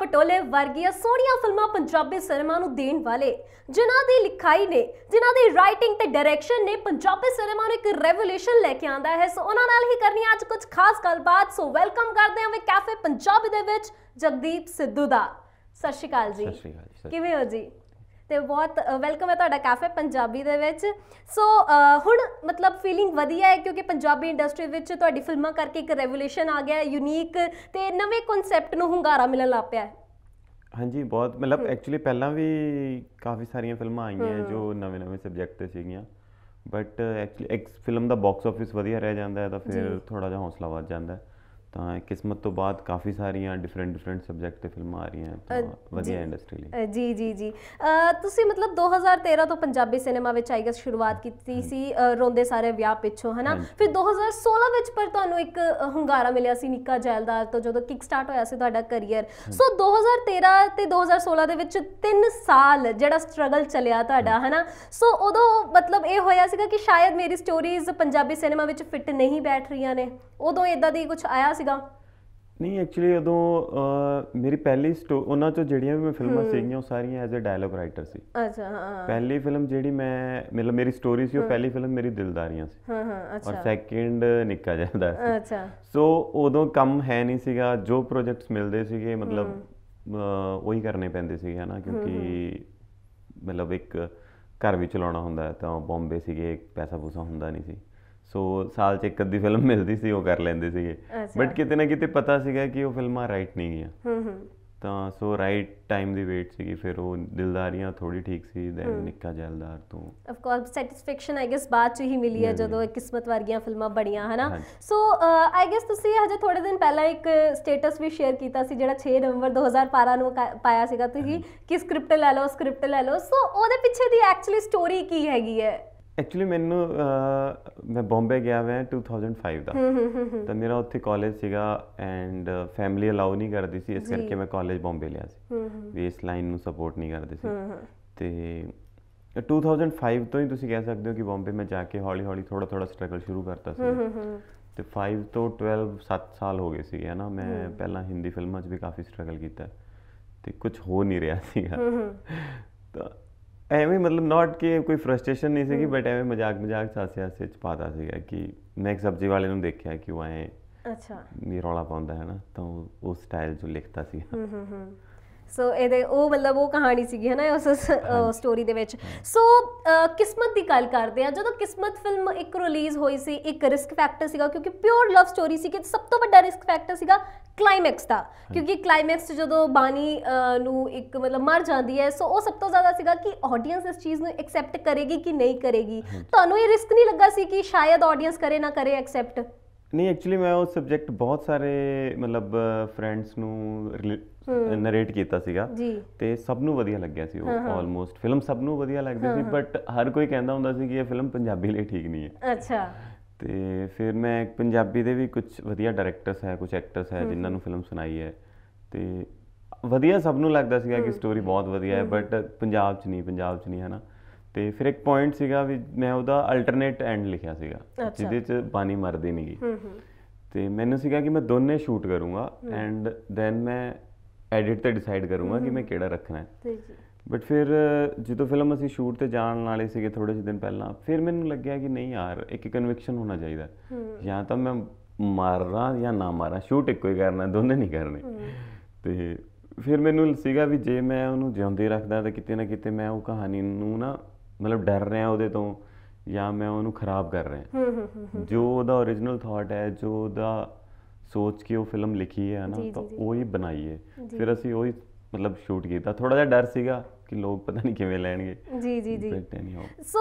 ਪਟੋਲੇ ਵਰਗੀਆਂ ਸੋਹਣੀਆਂ ਫਿਲਮਾਂ ਪੰਜਾਬੀ ਸਿਨੇਮਾ ਨੂੰ ਦੇਣ ਵਾਲੇ ਜਿਨ੍ਹਾਂ ਦੀ ਲਿਖਾਈ ਨੇ ਜਿਨ੍ਹਾਂ ਦੀ ਰਾਈਟਿੰਗ ਤੇ ਡਾਇਰੈਕਸ਼ਨ ਨੇ ਪੰਜਾਬੀ ਸਿਨੇਮਾ ਨੂੰ ਇੱਕ ਰੈਵੋਲੂਸ਼ਨ ਲੈ ਕੇ ਆਂਦਾ ਹੈ। ਸੋ ਉਹਨਾਂ ਨਾਲ ਹੀ ਕਰਨੀ ਅੱਜ ਕੁਝ ਖਾਸ ਗੱਲਬਾਤ। ਸੋ ਵੈਲਕਮ ਕਰਦੇ ਹਾਂ ਵੇ ਕੈਫੇ ਪੰਜਾਬੀ ਦੇ ਵਿੱਚ ਜਗਦੀਪ ਸਿੱਧੂ ਦਾ। ਸਤਿ ਸ਼੍ਰੀ ਅਕਾਲ ਜੀ। ਸਤਿ ਸ਼੍ਰੀ ਅਕਾਲ ਜੀ, ਸਤਿ ਕਿਵੇਂ ਹੋ ਜੀ? ਤੇ ਬਹੁਤ ਵੈਲਕਮ ਹੈ ਤੁਹਾਡਾ ਕੈਫੇ ਪੰਜਾਬੀ ਦੇ ਵਿੱਚ। ਸੋ ਹੁਣ ਮਤਲਬ ਫੀਲਿੰਗ ਵਧੀਆ ਹੈ ਕਿਉਂਕਿ ਪੰਜਾਬੀ ਇੰਡਸਟਰੀ ਵਿੱਚ ਤੁਹਾਡੀ ਫਿਲਮਾਂ ਕਰਕੇ ਇੱਕ ਰੈਵੋਲੂਸ਼ਨ ਆ ਗਿਆ ਹੈ ਯੂਨੀਕ ਤੇ ਨਵੇਂ ਕਨਸੈਪਟ ਨੂੰ ਹੁੰਗਾਰਾ ਮਿਲਣ ਲੱਗ ਪਿਆ ਹੈ। ਹਾਂਜੀ ਬਹੁਤ ਮਤਲਬ ਐਕਚੁਅਲੀ ਪਹਿਲਾਂ ਵੀ ਕਾਫੀ ਸਾਰੀਆਂ ਫਿਲਮਾਂ ਆਈਆਂ ਜੋ ਨਵੇਂ-ਨਵੇਂ ਸਬਜੈਕਟ ਤੇ ਸੀਗੀਆਂ। ਬਟ ਐਕਚੁਅਲੀ ਇੱਕ ਫਿਲਮ ਦਾ ਬਾਕਸ ਆਫਿਸ ਵਧੀਆ ਰਹਿ ਜਾਂਦਾ ਹੈ ਤਾਂ ਫਿਰ ਥੋੜਾ ਜਿਹਾ ਹੌਸਲਾ ਵੱਧ ਜਾਂਦਾ ਹੈ। ਤਾਂ ਕਿਸਮਤ ਤੋਂ ਬਾਅਦ ਕਾਫੀ ਸਾਰੀਆਂ ਡਿਫਰੈਂਟ ਡਿਫਰੈਂਟ ਸਬਜੈਕਟ ਤੇ ਫਿਲਮਾਂ ਆ ਰਹੀਆਂ ਤਾਂ ਵਧੀਆ ਇੰਡਸਟਰੀ ਲਈ। ਜੀ ਜੀ ਜੀ। ਤੁਸੀਂ ਮਤਲਬ 2013 ਤੋਂ ਪੰਜਾਬੀ ਸਿਨੇਮਾ ਵਿੱਚ ਆਈ ਗੈਸ ਸ਼ੁਰੂਆਤ ਕੀਤੀ ਸੀ ਰੋਂਦੇ ਸਾਰੇ ਵਿਆਹ ਪਿੱਛੋਂ ਹਨਾ? ਫਿਰ 2016 ਵਿੱਚ ਪਰ ਤੁਹਾਨੂੰ ਇੱਕ ਹੁੰਗਾਰਾ ਮਿਲਿਆ ਸੀ ਨਿੱਕਾ ਜੈਲਦਾਰ ਤੋਂ ਜਦੋਂ ਕਿਕ ਸਟਾਰਟ ਹੋਇਆ ਸੀ ਤੁਹਾਡਾ ਕੈਰੀਅਰ ਸੋ 2013 ਤੇ 2016 ਦੇ ਵਿੱਚ 3 ਸਾਲ ਜਿਹੜਾ ਸਟਰਗਲ ਚੱਲਿਆ ਤੁਹਾਡਾ ਹਨਾ? ਸੋ ਉਦੋਂ ਮਤਲਬ ਇਹ ਹੋਇਆ ਸੀਗਾ ਕਿ ਸ਼ਾਇਦ ਮੇਰੀ ਸਟੋਰੀਜ਼ ਪੰਜਾਬੀ ਸਿਨੇਮਾ ਵਿੱਚ ਫਿੱਟ ਨਹੀਂ ਬੈਠ ਰਹੀਆਂ ਨੇ। ਉਦੋਂ ਇਦਾਂ ਦੀ ਕੁਝ ਆਇਆ ਸੀਗਾ? ਨਹੀਂ ਐਕਚੁਅਲੀ ਉਦੋਂ ਮੇਰੀ ਪਹਿਲੀ ਉਹਨਾਂ ਚੋਂ ਜਿਹੜੀਆਂ ਵੀ ਮੈਂ ਫਿਲਮਾਂ ਸੀਗੀਆਂ ਉਹ ਸਾਰੀਆਂ ਐਜ਼ ਅ ਡਾਇਲੌਗ ਰਾਈਟਰ ਸੀ। ਅੱਛਾ ਹਾਂ ਪਹਿਲੀ ਫਿਲਮ ਜਿਹੜੀ ਮੈਂ ਮਤਲਬ ਮੇਰੀ ਸਟੋਰੀ ਸੀ ਉਹ ਪਹਿਲੀ ਫਿਲਮ ਮੇਰੀ ਦਿਲਦਾਰੀਆਂ ਸੀ। ਹਾਂ ਹਾਂ ਔਰ ਅੱਛਾ ਸੈਕਿੰਡ ਨਿੱਕਾ ਜਾਂਦਾ ਸੀ। ਅੱਛਾ। ਸੋ ਉਦੋਂ ਕੰਮ ਹੈ ਨਹੀਂ ਸੀਗਾ ਜੋ ਪ੍ਰੋਜੈਕਟਸ ਮਿਲਦੇ ਸੀਗੇ ਮਤਲਬ ਉਹੀ ਕਰਨੇ ਪੈਂਦੇ ਸੀਗੇ ਹਨਾ ਕਿਉਂਕਿ ਮਤਲਬ ਇੱਕ ਘਰ ਵੀ ਚਲਾਉਣਾ ਹੁੰਦਾ ਤਾਂ ਬੰਬੇ ਸੀਗੇ ਪੈਸਾ ਪੂਸਾ ਹੁੰਦਾ ਨਹੀਂ ਸੀ। ਸੋ ਸਾਲ 'ਚ ਇੱਕ ਅੱਧੀ ਫਿਲਮ ਮਿਲਦੀ ਸੀ ਉਹ ਕਰ ਲੈਂਦੇ ਸੀਗੇ। ਬਟ ਕਿਤੇ ਨਾ ਕਿਤੇ ਪਤਾ ਸੀਗਾ ਕਿ ਉਹ ਫਿਲਮਾਂ ਰਾਈਟ ਨਹੀਂ ਗਈਆਂ। ਹੂੰ ਹੂੰ। ਤਾਂ ਸੋ ਰਾਈਟ ਟਾਈਮ ਦੀ ਵੇਟ ਸੀਗੀ ਫਿਰ ਉਹ ਦਿਲਦਾਰੀਆਂ ਥੋੜੀ ਠੀਕ ਸੀ ਦੈਨ ਨਿੱਕਾ ਜੈਲਦਾਰ ਤੋਂ। Of course satisfaction I guess ਬਾਅਦ ਚ ਹੀ ਮਿਲੀ ਹੈ ਜਦੋਂ ਕਿਸਮਤ ਵਰਗੀਆਂ ਫਿਲਮਾਂ ਬਣੀਆਂ ਹਨਾ। ਸੋ ਆਈ ਗੈਸ ਤੁਸੀਂ ਹਜੇ ਥੋੜੇ ਦਿਨ ਪਹਿਲਾਂ ਇੱਕ ਸਟੇਟਸ ਵੀ ਸ਼ੇਅਰ ਕੀਤਾ ਸੀ ਜਿਹੜਾ 6 ਨਵੰਬਰ 2012 ਨੂੰ ਪਾਇਆ ਸੀਗਾ ਤੁਸੀਂ ਕਿ ਸਕ੍ਰਿਪਟ ਲੈ ਲਓ ਸਕ੍ਰਿਪਟ ਲੈ ਲਓ। ਸੋ ਉਹਦੇ ਪਿੱਛੇ ਦੀ ਐਕਚੁਅਲੀ ਸਟੋਰੀ ਕੀ ਹੈਗੀ ਹੈ? ਐਕਚੁਅਲੀ ਮੈਨੂੰ ਮੈਂ ਬੰਬੇ ਗਿਆ ਹੋਇਆ 2005 ਦਾ ਹੂੰ ਹੂੰ ਹੂੰ ਹੂੰ ਤਾਂ ਮੇਰਾ ਉੱਥੇ ਕਾਲਜ ਸੀਗਾ ਐਂਡ ਫੈਮਿਲੀ ਅਲਾਉ ਨਹੀਂ ਕਰਦੀ ਸੀ ਇਸ ਕਰਕੇ ਮੈਂ ਕਾਲਜ ਬੰਬੇ ਲਿਆ ਸੀ। ਹੂੰ ਹੂੰ ਵੀ ਇਸ ਲਾਈਨ ਨੂੰ ਸਪੋਰਟ ਨਹੀਂ ਕਰਦੇ ਸੀ। ਹੂੰ ਹੂੰ ਤੇ 2005 ਤੋਂ ਹੀ ਤੁਸੀਂ ਕਹਿ ਸਕਦੇ ਹੋ ਕਿ ਬੰਬੇ ਮੈਂ ਜਾ ਕੇ ਹੌਲੀ ਹੌਲੀ ਥੋੜਾ ਥੋੜਾ ਸਟਰਗਲ ਸ਼ੁਰੂ ਕਰਤਾ ਸੀ ਹੂੰ ਹੂੰ ਤੇ 5 ਤੋਂ 12 7 ਸਾਲ ਹੋ ਗਏ ਸੀਗੇ ਨਾ ਮੈਂ ਪਹਿਲਾਂ ਹਿੰਦੀ ਫਿਲਮਾਂ 'ਚ ਵੀ ਕਾਫੀ ਸਟਰਗਲ ਕੀਤਾ। ਤੇ ਕੁਝ ਹੋ ਨਹੀਂ ਰਿਹਾ ਸੀਗਾ। ਹੂੰ ਹੂੰ ਤਾਂ ਐਵੇਂ ਮਤਲਬ ਨਾਟ ਕਿ ਕੋਈ ਫਰਸਟ੍ਰੇਸ਼ਨ ਨਹੀਂ ਸੀਗੀ ਬਟ ਐਵੇਂ ਮਜ਼ਾਕ ਮਜ਼ਾਕ ਸਾਸੇ ਹਾਸੇ ਚ ਪਾਤਾ ਸੀਗਾ ਕਿ ਮੈਂ ਇੱਕ ਸਬਜ਼ੀ ਵਾਲੇ ਨੂੰ ਦੇਖਿਆ ਕਿ ਉਹ ਐ ਅੱਛਾ। ਵੀ ਰੌਲਾ ਪਾਉਂਦਾ ਹੈ ਨਾ ਤਾਂ ਉਹ- ਉਸ ਸਟਾਈਲ ਚ ਲਿਖਤਾ ਸੀ ਹੂੰ ਹੂੰ ਹੂੰ ਸੋ ਇਹਦੇ ਉਹ ਮਤਲਬ ਉਹ ਕਹਾਣੀ ਸੀਗੀ ਹੈ ਨਾ ਉਸ ਸਟੋਰੀ ਦੇ ਵਿੱਚ। ਸੋ ਕਿਸਮਤ ਦੀ ਗੱਲ ਕਰਦੇ ਆ ਜਦੋਂ ਕਿਸਮਤ ਫਿਲਮ ਇੱਕ ਰਿਲੀਜ਼ ਹੋਈ ਸੀ ਇੱਕ ਰਿਸਕ ਫੈਕਟਰ ਸੀਗਾ ਕਿਉਂਕਿ ਪਿਓਰ ਲਵ ਸਟੋਰੀ ਸੀ ਕਿ ਸਭ ਤੋਂ ਵੱਡਾ ਰਿਸਕ ਫੈਕਟਰ ਸੀਗਾ ਕਲਾਈਮੈਕਸ ਦਾ। ਕਿਉਂਕਿ ਕਲਾਈਮੈਕਸ ਜਦੋਂ ਬਾਣੀ ਨੂੰ ਇੱਕ ਮਤਲਬ ਮਰ ਜਾਂਦੀ ਹੈ ਸੋ ਉਹ ਸਭ ਤੋਂ ਜ਼ਿਆਦਾ ਸੀਗਾ ਕਿ ਆਡੀਅנס ਇਸ ਚੀਜ਼ ਨੂੰ ਐਕਸੈਪਟ ਕਰੇਗੀ ਕਿ ਨਹੀਂ ਕਰੇਗੀ। ਤੁਹਾਨੂੰ ਇਹ ਰਿਸਕ ਨਹੀਂ ਲੱਗਾ ਸੀ ਕਿ ਸ਼ਾਇਦ ਆਡੀਅנס ਕਰੇ ਨਾ ਕਰੇ ਐਕਸੈਪਟ ਨਹੀਂ ਐਕਚੁਅਲੀ ਮੈਂ ਉਹ ਸਬਜੈਕਟ ਬਹੁਤ ਸਾਰੇ ਮਤਲਬ ਫਰੈਂਡਸ ਨੂੰ ਨਰੇਟ ਕੀਤਾ ਸੀਗਾ ਤੇ ਸਭ ਨੂੰ ਵਧੀਆ ਲੱਗਿਆ ਸੀ ਉਹ ਆਲਮੋਸਟ ਫਿਲਮ ਸਭ ਨੂੰ ਵਧੀਆ ਲੱਗਦੀ ਸੀ ਬਟ ਹਰ ਕੋਈ ਕਹਿੰਦਾ ਹੁੰਦਾ ਸੀ ਕਿ ਇਹ ਫਿਲਮ ਪੰਜਾਬੀ ਲਈ ਠੀਕ ਨਹੀਂ ਹੈ। ਅੱਛਾ। ਤੇ ਫਿਰ ਮੈਂ ਪੰਜਾਬੀ ਦੇ ਵੀ ਕੁਝ ਵਧੀਆ ਡਾਇਰੈਕਟਰਸ ਹੈ ਕੁਝ ਐਕਟਰਸ ਹੈ ਜਿਨ੍ਹਾਂ ਨੂੰ ਫਿਲਮ ਸੁਣਾਈ ਹੈ। ਤੇ ਵਧੀਆ ਸਭ ਨੂੰ ਲੱਗਦਾ ਸੀਗਾ ਕਿ ਸਟੋਰੀ ਬਹੁਤ ਵਧੀਆ ਹੈ ਬਟ ਪੰਜਾਬ 'ਚ ਨਹੀਂ ਪੰਜਾਬ 'ਚ ਨਹੀਂ ਹੈ ਨਾ ਤੇ ਫਿਰ ਇੱਕ ਪੁਆਇੰਟ ਸੀਗਾ ਵੀ ਮੈਂ ਉਹਦਾ ਅਲਟਰਨੇਟ ਐਂਡ ਲਿਖਿਆ ਸੀਗਾ ਜਿਹਦੇ 'ਚ ਬਾਣੀ ਮਰਦੀ ਨਹੀਂਗੀ ਹੂੰ ਹੂੰ। ਤੇ ਮੈਨੂੰ ਸੀਗਾ ਕਿ ਮੈਂ ਦੋਨੇ ਸ਼ੂਟ ਕਰੂੰਗਾ ਐਂਡ ਦੈਨ ਮੈਂ ਐਡਿਟ ਤੇ ਡਿਸਾਈਡ ਕਰੂੰਗਾ ਕਿ ਮੈਂ ਕਿਹੜਾ ਰੱਖਣਾ ਹੈ। ਜੀ ਜੀ। ਬਟ ਫਿਰ ਜਦੋਂ ਫਿਲਮ ਅਸੀਂ ਸ਼ੂਟ ਤੇ ਜਾਣ ਵਾਲੇ ਸੀਗੇ ਥੋੜੇ ਜਿਹੇ ਦਿਨ ਪਹਿਲਾਂ ਫਿਰ ਮੈਨੂੰ ਲੱਗਿਆ ਕਿ ਨਹੀਂ ਯਾਰ ਇੱਕ ਕਨਵਿਕਸ਼ਨ ਹੋਣਾ ਚਾਹੀਦਾ ਜਾਂ ਤਾਂ ਮੈਂ ਮਾਰਾਂ ਜਾਂ ਨਾ ਮਾਰਾਂ ਸ਼ੂਟ ਇੱਕੋ ਹੀ ਕਰਨਾ ਦੋਨੇ ਨਹੀਂ ਕਰਨੇ। ਤੇ ਫਿਰ ਮੈਨੂੰ ਸੀਗਾ ਵੀ ਜੇ ਮੈਂ ਉਹਨੂੰ ਜਿਉਂਦੇ ਰੱਖਦਾ ਤਾਂ ਕਿਤੇ ਨਾ ਕਿਤੇ ਮੈਂ ਉਹ ਕਹਾਣੀ ਨੂੰ ਨਾ ਮਤਲਬ ਡਰ ਰਿਹਾ ਉਹਦੇ ਤੋਂ ਜਾਂ ਮੈਂ ਉਹਨੂੰ ਖਰਾਬ ਕਰ ਰਿਹਾ। ਹੂੰ ਹੂੰ ਹੂੰ ਜੋ ਉਹਦਾ origignal ਥਾਟ ਹੈ ਜੋ ਉਹਦਾ ਸੋਚ ਕੇ ਉਹ ਫਿਲਮ ਲਿਖੀ ਹੈ ਨਾ ਤਾਂ। ਉਹੀ ਹੈ। ਫਿਰ ਅਸੀਂ ਉਹੀ ਮਤਲਬ ਸ਼ੂਟ ਕੀਤਾ। ਥੋੜਾ ਜਿਹਾ ਡਰ ਸੀਗਾ ਕਿ ਲੋਕ ਪਤਾ ਨਹੀਂ ਕਿਵੇਂ ਲੈਣਗੇ। ਜੀ ਜੀ ਜੀ। ਸੋ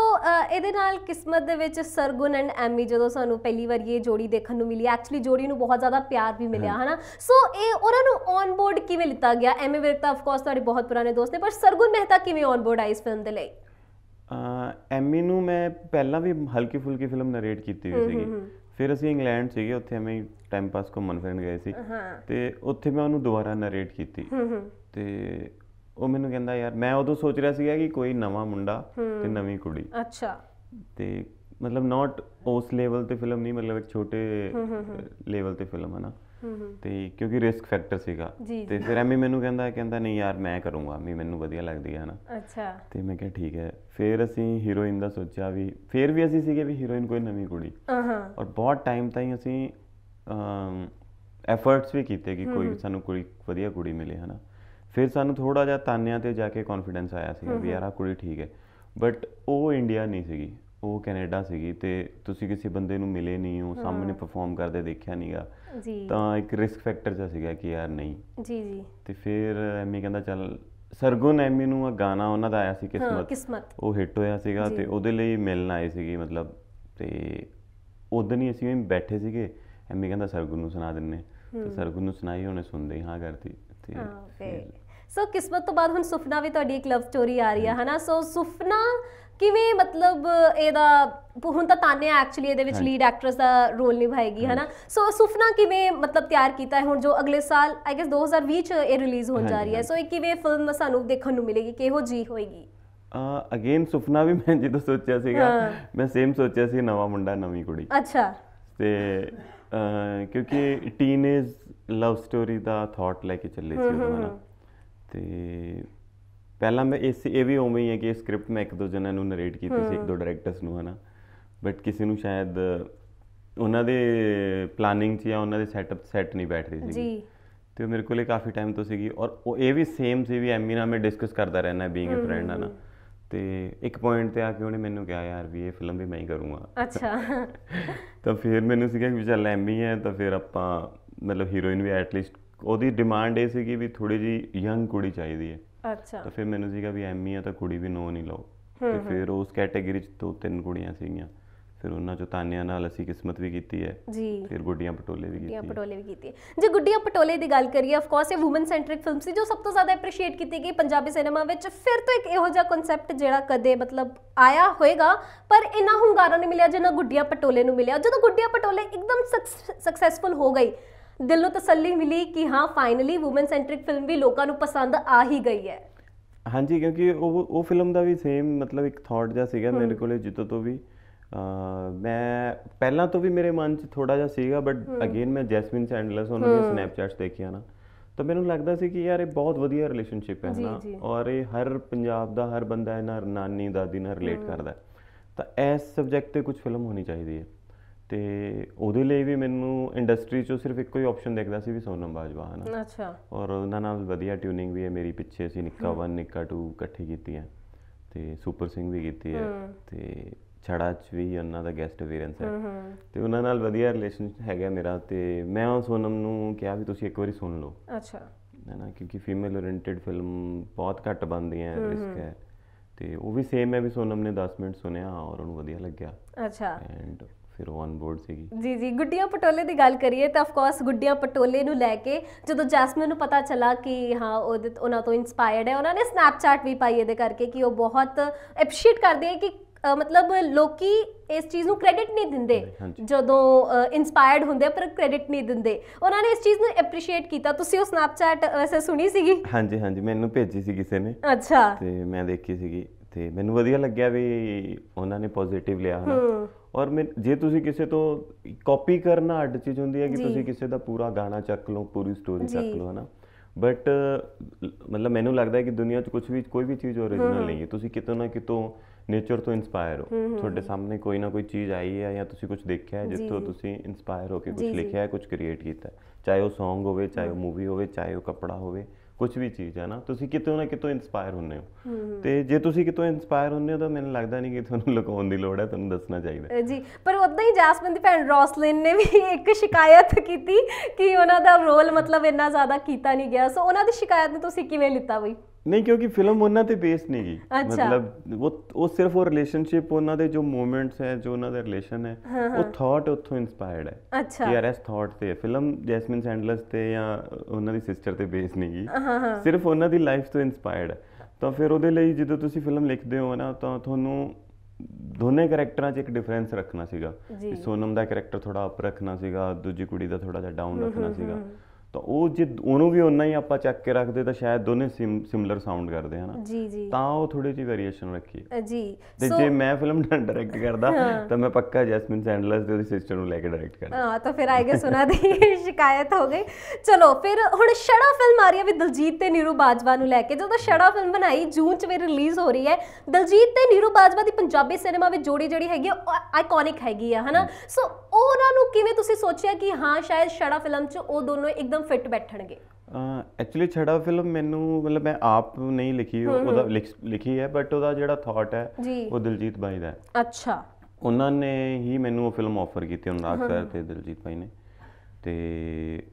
ਇਹਦੇ ਨਾਲ ਕਿਸਮਤ ਦੇ ਵਿੱਚ ਸਰਗੁਣ ਐਂਡ ਐਮੀ ਜਦੋਂ ਸਾਨੂੰ ਪਹਿਲੀ ਵਾਰ ਇਹ ਜੋੜੀ ਦੇਖਣ ਨੂੰ ਮਿਲੀ ਐਕਚੁਅਲੀ ਜੋੜੀ ਨੂੰ ਬਹੁਤ ਜ਼ਿਆਦਾ ਪਿਆਰ ਵੀ ਮਿਲਿਆ ਹਨਾ। ਸੋ ਇਹ ਉਹਨਾਂ ਨੂੰ ਔਨ ਬੋਰਡ ਕਿਵੇਂ ਲਿੱਤਾ ਗਿਆ? ਐਮੀ ਵਿਰਕ ਤਾਂ ਆਫ ਕੋਰਸ ਤੁਹਾਡੇ ਬਹੁਤ ਪੁਰਾਣੇ ਦੋਸਤ ਨੇ ਪਰ ਸਰਗੁਣ ਮਹਿਤਾ ਕਿਵੇਂ ਔਨ ਬੋਰਡ ਆਈ ਇਸ ਫਿਲਮ ਦੇ ਲਈ? ਐਮੀ ਨੂੰ ਮੈਂ ਪਹਿਲਾਂ ਵੀ ਹਲਕੀ ਫੁਲਕੀ ਫਿਲਮ ਨਰੇਟ ਕੀਤੀ ਹੋਈ ਸੀਗੀ। ਫਿਰ ਅਸੀਂ ਇੰਗਲੈਂਡ ਸੀਗੇ ਉੱਥੇ ਐਵੇਂ ਟਾਈਮ ਪਾਸ ਘੁੰਮਣ ਫਿਰਨ ਗਏ ਸੀ। ਤੇ ਉੱਥੇ ਮੈਂ ਉਹਨੂੰ ਦੁਬਾਰਾ ਨਰੇਟ ਕੀਤੀ। ਤੇ ਉਹ ਮੈਨੂੰ ਕਹਿੰਦਾ ਯਾਰ ਮੈਂ ਉਦੋਂ ਸੋਚ ਰਿਹਾ ਸੀਗਾ ਕਿ ਕੋਈ ਨਵਾਂ ਮੁੰਡਾ ਤੇ ਨਵੀਂ ਕੁੜੀ। ਅੱਛਾ। ਤੇ ਮਤਲਬ ਨਾਟ ਉਸ ਲੈਵਲ ਤੇ ਫਿਲਮ ਨਹੀਂ ਮਤਲਬ ਇੱਕ ਛੋਟੇ ਲੈਵਲ ਤੇ ਫਿਲਮ ਹੈ ਨਾ। ਤੇ ਕਿਉਂਕਿ ਰਿਸਕ ਫੈਕਟਰ ਸੀਗਾ। ਤੇ ਫਿਰ ਐਮੀ ਮੈਨੂੰ ਕਹਿੰਦਾ ਕਹਿੰਦਾ ਨਹੀਂ ਯਾਰ ਮੈਂ ਕਰੂੰਗਾ ਵੀ ਮੈਨੂੰ ਵਧੀਆ ਲੱਗਦੀ ਹੈ ਹਨਾ। ਅੱਛਾ। ਤੇ ਮੈਂ ਕਿਹਾ ਠੀਕ ਹੈ। ਫਿਰ ਅਸੀਂ ਹੀਰੋਇਨ ਦਾ ਸੋਚਿਆ ਵੀ ਫਿਰ ਵੀ ਅਸੀਂ ਸੀਗੇ ਵੀ ਹੀਰੋਇਨ ਕੋਈ ਨਵੀਂ ਕੁੜੀ। ਹਾਂ ਔਰ ਬਹੁਤ ਟਾਈਮ ਤਾਈਂ ਅਸੀਂ ਐਫਰਟਸ ਵੀ ਕੀਤੇ ਕਿ ਕੋਈ ਸਾਨੂੰ ਕੋਈ ਵਧੀਆ ਕੁੜੀ ਮਿਲੇ ਹਨਾ। ਫਿਰ ਸਾਨੂੰ ਥੋੜਾ ਜਿਹਾ ਤਾਨਿਆਂ ਤੇ ਜਾ ਕੇ ਕੌਨਫੀਡੈਂਸ ਆਇਆ ਸੀ ਵੀ ਯਾਰ ਆ ਕੁੜੀ ਠੀਕ ਹੈ। ਬਟ ਉਹ ਇੰਡੀਆ ਨਹੀਂ ਸੀਗੀ। ਉਹ ਕੈਨੇਡਾ ਸੀਗੀ ਤੇ ਤੁਸੀਂ ਕਿਸੇ ਬੰਦੇ ਨੂੰ ਮਿਲੇ ਨਹੀਂ ਹੋ। ਸਾਹਮਣੇ ਪਰਫਾਰਮ ਕਰਦੇ ਦੇਖਿਆ ਨਹੀਂਗਾ ਜੀ। ਤਾਂ ਇੱਕ ਰਿਸਕ ਫੈਕਟਰ ਜਿਹਾ ਸੀਗਾ ਕਿ ਯਾਰ ਨਹੀਂ। ਜੀ ਜੀ। ਤੇ ਫਿਰ ਐਮੀ ਕਹਿੰਦਾ ਚੱਲ ਸਰਗੁਣ ਐਮੀ ਨੂੰ ਆ ਗਾਣਾ ਉਹਨਾਂ ਦਾ ਆਇਆ ਸੀ ਕਿਸਮਤ। ਕਿਸਮਤ। ਉਹ ਹਿੱਟ ਹੋਇਆ ਸੀਗਾ ਤੇ ਉਹਦੇ ਲਈ ਮਿਲਣ ਆਏ ਸੀਗੇ ਮਤਲਬ ਤੇ ਉਦੋਂ ਹੀ ਅਸੀਂ ਬੈਠੇ ਸੀਗੇ। ਐਮੀ ਕਹਿੰਦਾ ਸਰਗੁਣ ਨੂੰ ਸੁਣਾ ਦਿੰਨੇ। ਤੇ ਸਰਗੁਣ ਨੂੰ ਸੁਣਾਈ ਉਹਨੇ ਸੁਣਦੇ ਹੀ ਕਰਤੀ। ਤੇ ਸੋ ਕਿਸਮਤ ਤੋਂ ਬਾਅਦ ਹੁਣ ਸੁਫਨਾ ਵੀ ਤੁਹਾਡੀ ਇੱਕ ਲਵ ਸਟੋਰੀ ਆ ਰਹੀ ਹੈ ਹਨਾ? ਸੋ ਸੁਫਨਾ ਕਿਵੇਂ ਮਤਲਬ ਇਹਦਾ ਹੁਣ ਤਾਂ ਤਾਨਿਆ ਐਕਚੁਅਲੀ ਇਹਦੇ ਵਿੱਚ ਲੀਡ ਐਕਟਰਸ ਦਾ ਰੋਲ ਨਿਭਾਏਗੀ ਹਨਾ? ਸੋ ਸੁਫਨਾ ਕਿਵੇਂ ਮਤਲਬ ਤਿਆਰ ਕੀਤਾ ਹੈ? ਹੁਣ ਜੋ ਅਗਲੇ ਸਾਲ ਆਈ ਗੈਸ 2020 ਚ ਇਹ ਰਿਲੀਜ਼ ਹੋਣ ਜਾ ਰਹੀ ਹੈ। ਸੋ ਇਹ ਕਿਵੇਂ ਫਿਲਮ ਸਾਨੂੰ ਦੇਖਣ ਨੂੰ ਮਿਲੇਗੀ? ਕਿਹੋ ਜੀ ਹੋਏਗੀ? ਅਗੇਨ ਸੁਪਨਾ ਵੀ ਮੈਂ ਜਦੋਂ ਸੋਚਿਆ ਸੀਗਾ ਮੈਂ ਸੇਮ ਸੋਚਿਆ ਸੀ ਨਵਾਂ ਮੁੰਡਾ ਨਵੀਂ ਕੁੜੀ। ਅੱਛਾ। ਤੇ ਕਿਉਂਕਿ ਟੀਨੇਜ ਲਵ ਸਟੋਰੀ ਦਾ ਥਾਟ ਲੈ ਕੇ ਚੱਲੇ ਸੀ ਉਦੋਂ ਹਨਾ? ਤੇ ਪਹਿਲਾਂ ਮੈਂ ਇਸ ਇਹ ਵੀ ਉਵੇਂ ਹੀ ਹੈ ਕਿ ਸਕ੍ਰਿਪਟ ਮੈਂ ਇੱਕ ਦੋ ਜਣਾਂ ਨੂੰ ਨਰੇਟ ਕੀਤੀ ਸੀ ਇੱਕ ਦੋ ਡਾਇਰੈਕਟਰਸ ਨੂੰ ਹਨਾ। ਬਟ ਕਿਸੇ ਨੂੰ ਸ਼ਾਇਦ ਉਹਨਾਂ ਦੇ ਪਲਾਨਿੰਗ 'ਚ ਜਾਂ ਉਹਨਾਂ ਦੇ ਸੈਟਅਪ ਸੈੱਟ ਨਹੀਂ ਬੈਠ ਰਹੀ ਸੀ ਜੀ। ਤੇ ਉਹ ਮੇਰੇ ਕੋਲੇ ਕਾਫੀ ਟਾਈਮ ਤੋਂ ਸੀਗੀ ਔਰ ਉਹ ਇਹ ਵੀ ਸੇਮ ਸੀ ਵੀ ਐਮੀ ਨਾਲ ਮੈਂ ਡਿਸਕਸ ਕਰਦਾ ਰਹਿਣਾ ਬੀਇੰਗ ਅ ਫਰੈਂਡ ਹਨਾ। ਤੇ ਇੱਕ ਪੁਆਇੰਟ ਤੇ ਆ ਕੇ ਉਹਨੇ ਮੈਨੂੰ ਕਿਹਾ ਯਾਰ ਵੀ ਇਹ ਫਿਲਮ ਵੀ ਮੈਂ ਹੀ ਕਰੂੰਗਾ। ਅੱਛਾ। ਤਾਂ ਫਿਰ ਮੈਨੂੰ ਸੀਗਾ ਕਿ ਚੱਲ ਐਮੀ ਹੈ ਤਾਂ ਫਿਰ ਆਪਾਂ ਮਤਲਬ ਹੀਰੋਇਨ ਵੀ ਐਟਲੀਸਟ ਉਹਦੀ ਡਿਮਾਂਡ ਇਹ ਸੀਗੀ ਵੀ ਥੋੜੀ ਜੀ ਯੰਗ ਕੁੜੀ ਚਾਹੀਦੀ ਹੈ। ਅੱਛਾ। ਤਾਂ ਫਿਰ ਮੈਨੂੰ ਸੀਗਾ ਵੀ ਐਮੀ ਹੈ ਤਾਂ ਕੁੜੀ ਵੀ ਨੋ ਨਹੀਂ ਲਓ। ਤੇ ਫਿਰ ਉਸ ਕੈਟਾਗਰੀ 'ਚ ਦੋ ਤਿੰਨ ਕੁੜੀਆਂ ਸੀਗੀਆਂ। ਫਿਰ ਉਹਨਾਂ ਚੋਂ ਤਾਨਿਆਂ ਨਾਲ ਅਸੀਂ ਕਿਸਮਤ ਵੀ ਕੀਤੀ ਹੈ। ਜੀ। ਫਿਰ ਗੁੱਡੀਆਂ ਪਟੋਲੇ ਵੀ ਕੀਤੀ ਗੁੱਡੀਆਂ ਪਟੋਲੇ ਵੀ ਕੀਤੀ ਜੇ ਗੁੱਡੀਆਂ ਪਟੋਲੇ ਦੀ ਗੱਲ ਕਰੀਏ ਆਫ ਕੋਰਸ ਇਹ ਔਮਨ ਸੈਂਟਰਿਕ ਫਿਲਮ ਸੀ ਜੋ ਸਭ ਤੋਂ ਜ਼ਿਆਦਾ ਐਪਰੀਸ਼ੀਏਟ ਕੀਤੀ ਗਈ ਪੰਜਾਬੀ ਸਿਨੇਮਾ ਵਿੱਚ। ਫਿਰ ਤੋਂ ਇੱਕ ਇਹੋ ਜਿਹਾ ਕਨਸੈਪਟ ਜਿਹੜਾ ਕਦੇ ਮਤਲਬ ਆਇਆ ਹੋਏਗਾ ਪਰ ਇੰਨਾ ਹੁੰਗਾਰਾ ਨਹੀਂ ਮਿਲਿਆ ਜਿੰਨਾ ਗੁੱਡੀਆਂ ਪਟੋਲੇ ਨੂੰ ਮਿਲਿਆ। ਜਦੋਂ ਗੁੱਡੀਆਂ ਪਟੋਲੇ ਇੱਕਦਮ ਸਕਸੈਸਫੁਲ ਹੋ ਗਈ ਦਿਲ ਨੂੰ ਤਸੱਲੀ ਮਿਲੀ ਕਿ ਹਾਂ ਫਾਈਨਲੀ ਔਮਨ ਸੈਂਟਰਿਕ ਫਿਲਮ ਵੀ ਲੋਕਾਂ ਨੂੰ ਪਸੰਦ ਆ ਹੀ ਗਈ ਹੈ। ਹਾਂਜੀ ਕਿਉਂਕਿ ਉਹ ਉਹ ਫਿਲਮ ਦਾ ਵੀ ਸੇਮ ਮਤਲਬ ਇੱਕ ਥਾਟ ਜਿਹਾ ਸੀਗਾ ਮੇਰੇ ਕੋਲੇ ਜਿੱਦੋਂ ਤੋਂ ਵੀ ਮੈਂ ਪਹਿਲਾਂ ਤੋਂ ਵੀ ਮੇਰੇ ਮਨ 'ਚ ਥੋੜਾ ਜਿਹਾ ਸੀਗਾ ਬਟ ਅਗੇਨ ਮੈਂ ਜੈਸਮਿਨ ਸੈਂਡਲਸ ਉਹਨਾਂ ਦੀਆਂ ਸਨੈਪਚੈਟਸ ਦੇਖੀਆਂ ਨਾ। ਤਾਂ ਮੈਨੂੰ ਲੱਗਦਾ ਸੀ ਕਿ ਯਾਰ ਇਹ ਬਹੁਤ ਵਧੀਆ ਰਿਲੇਸ਼ਨਸ਼ਿਪ ਹੈ ਨਾ ਔਰ ਇਹ ਹਰ ਪੰਜਾਬ ਦਾ ਹਰ ਬੰਦਾ ਇਹਨਾਂ ਨਾਨੀ ਦਾਦੀ ਨਾਲ ਰਿਲੇਟ ਕਰਦਾ। ਤਾਂ ਇਸ ਸਬਜੈਕਟ ਤੇ ਕੁਝ ਫਿਲਮ ਹੋਣੀ ਚਾਹੀਦੀ ਹੈ। ਤੇ ਉਹਦੇ ਲਈ ਵੀ ਮੈਨੂੰ ਇੰਡਸਟਰੀ 'ਚੋਂ ਸਿਰਫ ਇੱਕੋ ਹੀ ਆਪਸ਼ਨ ਦੇਖਦਾ ਸੀ ਵੀ ਸੋਨਮ ਬਾਜਵਾ ਹਨਾ। ਅੱਛਾ। ਔਰ ਉਹਨਾਂ ਨਾਲ ਵਧੀਆ ਟਿਊਨਿੰਗ ਵੀ ਹੈ ਮੇਰੀ ਪਿੱਛੇ ਅਸੀਂ ਨਿੱਕਾ 1 ਨਿੱਕਾ 2 ਇਕੱਠੀ ਕੀਤੀ ਹੈ ਤੇ ਸੁਪਰ ਸਿੰਘ ਵੀ ਕੀਤੀ ਹੈ ਤੇ ਛੜਾ ਚ ਵੀ ਉਹਨਾਂ ਦਾ ਗੈਸਟ ਅਪੀਅਰੈਂਸ ਹੈ। ਤੇ ਉਹਨਾਂ ਨਾਲ ਵਧੀਆ ਰਿਲੇਸ਼ਨ ਹੈਗਾ ਮੇਰਾ ਤੇ ਮੈਂ ਉਹ ਸੋਨਮ ਨੂੰ ਕਿਹਾ ਵੀ ਤੁਸੀਂ ਇੱਕ ਵਾਰੀ ਸੁਣ ਲਓ। ਅੱਛਾ। ਹੈ ਨਾ ਕਿਉਂਕਿ ਫੀਮੇਲ ਓਰੀਐਂਟਡ ਫਿਲਮ ਬਹੁਤ ਘੱਟ ਬਣਦੀਆਂ ਰਿਸਕ ਹੈ। ਤੇ ਉਹ ਵੀ ਸੇਮ ਹੈ ਵੀ ਸੋਨਮ ਨੇ 10 ਮਿੰਟ ਸੁਣਿਆ ਔਰ ਉਹਨੂੰ ਵਧੀਆ ਲੱਗਿਆ। ਅੱਛਾ। ਐਂਡ ਫਿਰ ਔਨ ਬੋਰਡ ਸੀਗੀ। ਜੀ ਜੀ ਗੁੱਡੀਆਂ ਪਟੋਲੇ ਦੀ ਗੱਲ ਕਰੀਏ ਤਾਂ ਆਫ ਕੋਰਸ ਗੁੱਡੀਆਂ ਪਟੋਲੇ ਨੂੰ ਲੈ ਕੇ ਜਦੋਂ ਜੈਸਮਿਨ ਨੂੰ ਪਤਾ ਚੱਲਾ ਕਿ ਹਾਂ ਉਹਦੇ ਉਹਨਾਂ ਤੋਂ ਇਨਸਪਾਇਰਡ ਹੈ ਉਹਨਾਂ ਨੇ ਸਨੈਪਚੈਟ ਵੀ ਪਾਈ ਇਹਦੇ ਕਰਕੇ ਕਿ ਉਹ ਬਹੁਤ ਐਪਰੀਸ਼ੀਏਟ ਕਰਦੇ ਹੈ ਕਿ ਮਤਲਬ ਲੋਕੀ ਇਸ ਚੀਜ਼ ਨੂੰ ਕ੍ਰੈਡਿਟ ਨਹੀਂ ਦਿੰਦੇ। ਜਦੋਂ ਇਨਸਪਾਇਰਡ ਹੁੰਦੇ ਪਰ ਕ੍ਰੈਡਿਟ ਨਹੀਂ ਦਿੰਦੇ। ਉਹਨਾਂ ਨੇ ਇਸ ਚੀਜ਼ ਨੂੰ ਐਪਰੀਸ਼ੀਏਟ ਕੀਤਾ। ਤੁਸੀਂ ਉਹ ਸਨੈਪਚੈਟ ਵੈਸੇ ਸੁਣੀ ਸੀਗੀ? ਹਾਂਜੀ ਹਾਂਜੀ ਮੈਨੂੰ ਭੇਜੀ ਸੀ ਕਿਸੇ ਨੇ। ਅੱਛਾ। ਤੇ ਮੈਂ ਦੇਖੀ ਸੀਗੀ। ਤੇ ਮੈਨੂੰ ਵਧੀਆ ਲੱਗਿਆ ਵੀ ਉਹਨਾਂ ਨੇ ਪੋਜ਼ਿਟਿਵ ਲਿਆ ਹਨਾ। ਔਰ ਮੈਂ ਜੇ ਤੁਸੀਂ ਕਿਸੇ ਤੋਂ ਕਾਪੀ ਕਰਨਾ ਅੱਡ ਚੀਜ਼ ਹੁੰਦੀ ਹੈ ਕਿ ਤੁਸੀਂ ਕਿਸੇ ਦਾ ਪੂਰਾ ਗਾਣਾ ਚੱਕ ਲਓ ਪੂਰੀ ਸਟੋਰੀ ਚੱਕ ਲਓ ਹਨਾ। ਬਟ ਮਤਲਬ ਮੈਨੂੰ ਲੱਗਦਾ ਹੈ ਕਿ ਦੁਨੀਆ 'ਚ ਕੁਝ ਵੀ ਕੋਈ ਵੀ ਚੀਜ਼ ਓਰੀਜਨਲ ਨਹੀਂ ਹੈ। ਤੁਸੀਂ ਕਿਤੋਂ ਨਾ ਕਿਤੋਂ ਨੇਚਰ ਤੋਂ ਇਨਸਪਾਇਰ ਹੋ। ਤੁਹਾਡੇ ਸਾਹਮਣੇ ਕੋਈ ਨਾ ਕੋਈ ਚੀਜ਼ ਆਈ ਹੈ ਜਾਂ ਤੁਸੀਂ ਕੁਝ ਦੇਖਿਆ ਹੈ ਜਿੱਥੋਂ ਤੁਸੀਂ ਇਨਸਪਾਇਰ ਹੋ ਕੇ ਕੁਝ ਲਿਖਿਆ ਹੈ ਕੁਝ ਕ੍ਰੀਏਟ ਕੀਤਾ ਹੈ। ਚਾਹੇ ਉਹ Song ਹੋਵੇ ਚਾਹੇ ਉਹ ਮੂਵੀ ਹੋਵੇ ਚਾਹੇ ਉਹ ਕੱਪੜਾ ਹੋਵੇ। ਕੁਝ ਵੀ ਚੀਜ਼ ਹੈ ਨਾ ਤੁਸੀਂ ਕਿਤੋਂ ਨਾ ਕਿਤੋਂ ਇਨਸਪਾਇਰ ਹੁੰਦੇ ਹੋ। ਤੇ ਜੇ ਤੁਸੀਂ ਕਿਤੋਂ ਇਨਸਪਾਇਰ ਹੁੰਦੇ ਹੋ ਤਾਂ ਮੈਨੂੰ ਲੱਗਦਾ ਨਹੀਂ ਕਿ ਤੁਹਾਨੂੰ ਲੁਕਾਉਣ ਦੀ ਲੋੜ ਹੈ ਤੁਹਾਨੂੰ ਦੱਸਣਾ ਚਾਹੀਦਾ ਜੀ ਪਰ ਉਦਾਂ ਹੀ ਜੈਸਮਿਨ ਦੀ ਭੈਣ ਰੌਸਲਿਨ ਨੇ ਵੀ ਇੱਕ ਸ਼ਿਕਾਇਤ ਕੀਤੀ ਕਿ ਉਹਨਾਂ ਦਾ ਰੋਲ ਮਤਲਬ ਇੰਨਾ ਜ਼ਿਆਦਾ ਕੀਤਾ ਨਹੀਂ ਗਿਆ। ਸੋ ਉਹਨਾਂ ਦੀ ਸ਼ਿਕਾਇਤ ਨੂੰ ਤੁਸੀਂ ਕਿਵੇਂ ਲਿੱਤਾ ਬਈ? ਨਹੀਂ ਕਿਉਂਕਿ ਫਿਲਮ ਉਹਨਾਂ ਤੇ ਬੇਸ ਨਹੀਂ ਗਈ। ਮਤਲਬ ਉਹ ਉਹ ਸਿਰਫ ਉਹ ਰਿਲੇਸ਼ਨਸ਼ਿਪ ਉਹਨਾਂ ਦੇ ਜੋ ਮੂਮੈਂਟਸ ਹੈ ਜੋ ਉਹਨਾਂ ਦਾ ਰਿਲੇਸ਼ਨ ਹੈ ਉਹ ਥਾਟ ਉੱਥੋਂ ਇਨਸਪਾਇਰਡ ਹੈ। ਕਿ ਯਾਰ ਇਸ ਥਾਟ ਤੇ ਫਿਲਮ ਜੈਸਮਿਨ ਸੈਂਡਲਸ ਤੇ ਜਾਂ ਉਹਨਾਂ ਦੀ ਸਿਸਟਰ ਤੇ ਬੇਸ ਨਹੀਂ ਗਈ। ਸਿਰਫ ਉਹਨਾਂ ਦੀ ਲਾਈਫ ਤੋਂ ਇਨਸਪਾਇਰਡ ਹੈ। ਤਾਂ ਫਿਰ ਉਹਦੇ ਲਈ ਜਦੋਂ ਤੁਸੀਂ ਫਿਲਮ ਲਿਖਦੇ ਹੋ ਨਾ ਤਾਂ ਤੁਹਾਨੂੰ ਦੋਨੇ ਕੈਰੈਕਟਰਾਂ 'ਚ ਇੱਕ ਡਿਫਰੈਂਸ ਰੱਖਣਾ ਸੀਗਾ। ਸੋਨਮ ਦਾ ਕੈਰੈਕਟਰ ਥੋੜਾ ਅਪ ਰੱਖਣਾ ਸੀਗਾ ਦੂਜੀ ਕੁੜੀ ਦਾ ਥੋੜਾ ਜਿਹਾ ਡਾਊਨ ਰੱਖਣਾ ਸੀਗਾ। ਤਾਂ ਉਹ ਜੇ ਉਹਨੂੰ ਵੀ ਓਨਾ ਹੀ ਆਪਾਂ ਚੱਕ ਕੇ ਰੱਖਦੇ ਤਾਂ ਸ਼ਾਇਦ ਦੋਨੇ ਸਿਮਿਲਰ ਸਾਊਂਡ ਕਰਦੇ ਹਨਾ? ਜੀ ਜੀ। ਤਾਂ ਉਹ ਥੋੜੀ ਜਿਹੀ ਵੇਰੀਏਸ਼ਨ ਰੱਖੀ ਜੀ। ਤੇ ਜੇ ਮੈਂ ਫਿਲਮ ਡਾਇਰੈਕਟ ਕਰਦਾ ਤਾਂ ਮੈਂ ਪੱਕਾ ਜੈਸਮਿਨ ਸੈਂਡਲਰਸ ਤੇ ਉਹਦੀ ਸਿਸਟਰ ਨੂੰ ਲੈ ਕੇ ਡਾਇਰੈਕਟ ਕਰਦਾ। ਹਾਂ ਤਾਂ ਫਿਰ ਆਏਗਾ ਸੁਨਾ ਦੀ ਸ਼ਿਕਾਇਤ ਹੋ ਗਈ। ਚਲੋ ਫਿਰ ਹੁਣ ਛੜਾ ਫਿਲਮ ਆ ਰਹੀ ਹੈ ਵੀ ਦਲਜੀਤ ਤੇ ਨੀਰੂ ਬਾਜਵਾ ਨੂੰ ਲੈ ਕੇ। ਜਦੋਂ ਛੜਾ ਫਿਲਮ ਬਣਾਈ ਜੂਨ ਚ ਵੀ ਰਿਲੀਜ਼ ਹੋ ਰਹੀ ਹੈ। ਦਲਜੀਤ ਤੇ ਨੀਰੂ ਬਾਜਵਾ ਦੀ ਪੰਜਾਬੀ ਸਿਨੇਮਾ ਵਿੱਚ ਜੋੜੀ ਜਿਹੜੀ ਹੈਗੀ ਆਈਕੋਨਿਕ ਹੈਗੀ ਆ ਹਨਾ? ਸੋ ਉਹਨਾਂ ਨੂੰ ਕਿਵੇਂ ਤੁਸੀਂ ਸੋਚਿਆ ਕਿ ਹਾਂ ਸ਼ਾਇਦ ਛੜਾ ਫਿਲਮ ਚ ਉਹ ਦੋਨੋਂ ਇੱਕਦਮ ਫਿੱਟ ਬੈਠਣਗੇ? ਐਕਚੁਅਲੀ ਛੜਾ ਫਿਲਮ ਮੈਨੂੰ ਮਤਲਬ ਮੈਂ ਆਪ ਨਹੀਂ ਲਿਖੀ ਉਹਦਾ ਲਿਖ- ਹੈ ਬਟ ਉਹਦਾ ਜਿਹੜਾ ਥਾਟ ਹੈ ਉਹ ਦਿਲਜੀਤ ਬਾਈ ਦਾ ਹੈ। ਅੱਛਾ। ਉਹਨਾਂ ਨੇ ਹੀ ਮੈਨੂੰ ਉਹ ਫਿਲਮ ਆਫਰ ਕੀਤੀ ਅਨੁਰਾਗ ਸਰ ਤੇ ਦਿਲਜੀਤ ਭਾਈ ਨੇ। ਤੇ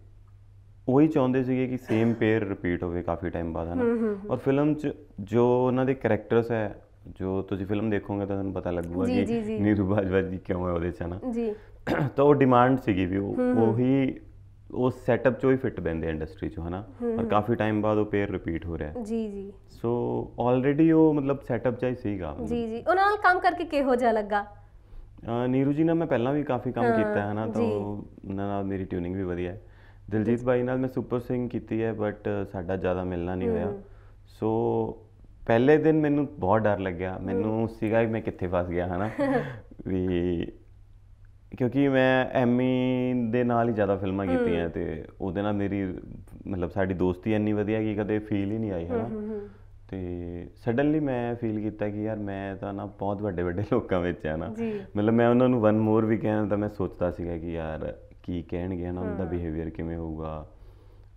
ਉਹੀ ਚਾਹੁੰਦੇ ਸੀਗੇ ਕਿ ਸੇਮ ਪੇਅਰ ਰਿਪੀਟ ਹੋਵੇ ਕਾਫੀ ਟਾਈਮ ਬਾਅਦ ਹਨਾ। ਔਰ ਫਿਲਮ 'ਚ ਜੋ ਉਹਨਾਂ ਦੇ ਕੈਰੈਕਟਰਸ ਹੈ ਜੋ ਤੁਸੀਂ ਫਿਲਮ ਦੇਖੋਗੇ ਤਾਂ ਤੁਹਾਨੂੰ ਪਤਾ ਲੱਗੂਗਾ ਕਿ। ਨੀਰੂ ਬਾਜਵਾ ਜੀ ਕਿਉਂ ਹੈ ਉਹਦੇ 'ਚ ਹਨਾ। ਜੀ। ਤਾਂ ਉਹ ਡਿਮਾਂਡ ਸੀਗੀ ਵੀ ਉਹ ਉਹੀ ਉਸ ਸੈਟਅਪ 'ਚ ਹੀ ਫਿੱਟ ਬੈਂਦੇ ਇੰਡਸਟਰੀ 'ਚ ਹਨਾ? ਔਰ ਕਾਫੀ ਟਾਈਮ ਬਾਅਦ ਉਹ ਪੇਅਰ ਰਿਪੀਟ ਹੋ ਰਿਹਾ ਹੈ। ਜੀ ਜੀ। ਸੋ ਆਲਰੇਡੀ ਉਹ ਮਤਲਬ ਸੈਟਅਪ 'ਚ ਹੀ ਸੀਗਾ ਜੀ ਜੀ। ਉਹਨਾਂ ਨਾਲ ਕੰਮ ਕਰਕੇ ਕਿਹੋ ਜਿਹਾ ਲੱਗਾ? ਨੀਰੂ ਜੀ ਨਾਲ ਮੈਂ ਪਹਿਲਾਂ ਵੀ ਕਾਫੀ ਕੰਮ ਹਾਂ, ਕੀਤਾ ਹੈ ਨਾ ਤਾਂ। ਉਹ- ਉਹਨਾਂ ਨਾਲ ਮੇਰੀ ਟਿਊਨਿੰਗ ਵੀ ਵਧੀਆ ਹੈ। ਦਿਲਜੀਤ ਬਾਈ ਨਾਲ ਮੈਂ ਸੁਪਰ ਸਿੰਗ ਕੀਤੀ ਹੈ ਬਟ ਸਾਡਾ ਜ਼ਿਆਦਾ ਮਿਲਣਾ ਨਹੀਂ ਹੋਇਆ। ਸੋ ਪਹਿਲੇ ਦਿਨ ਮੈਨੂੰ ਬਹੁਤ ਡਰ ਲੱਗਿਆ। ਮੈਨੂੰ ਸੀਗਾ ਕਿ ਮੈਂ ਕਿੱਥੇ ਫਸ ਗਿਆ ਹਨਾ? ਵੀ ਕਿਉਂਕਿ ਮੈਂ ਐਮੀ ਦੇ ਨਾਲ ਹੀ ਜ਼ਿਆਦਾ ਫਿਲਮਾਂ ਕੀਤੀਆਂ ਤੇ ਉਹਦੇ ਨਾਲ ਮੇਰੀ ਮਤਲਬ ਸਾਡੀ ਦੋਸਤੀ ਇੰਨੀ ਵਧੀਆ ਕਿ ਕਦੇ ਫੀਲ ਹੀ ਨਹੀਂ ਆਈ ਹਨਾ? ਤੇ ਸਡਨਲੀ ਮੈਂ ਫੀਲ ਕੀਤਾ ਕਿ ਯਾਰ ਮੈਂ ਤਾਂ ਨਾ ਬਹੁਤ ਵੱਡੇ ਵੱਡੇ ਲੋਕਾਂ ਵਿੱਚ ਆ ਨਾ ਮਤਲਬ ਮੈਂ ਉਹਨਾਂ ਨੂੰ ਵਨ ਮੋਰ ਵੀ ਕਹਿਣਾ ਤਾਂ ਮੈਂ ਸੋਚਦਾ ਸੀਗਾ ਕਿ ਯਾਰ ਕੀ ਕਹਿਣਗੇ ਨਾ ਉਹਨਾਂ ਦਾ ਬਿਹੇਵੀਅਰ ਕਿਵੇਂ ਹੋਊਗਾ?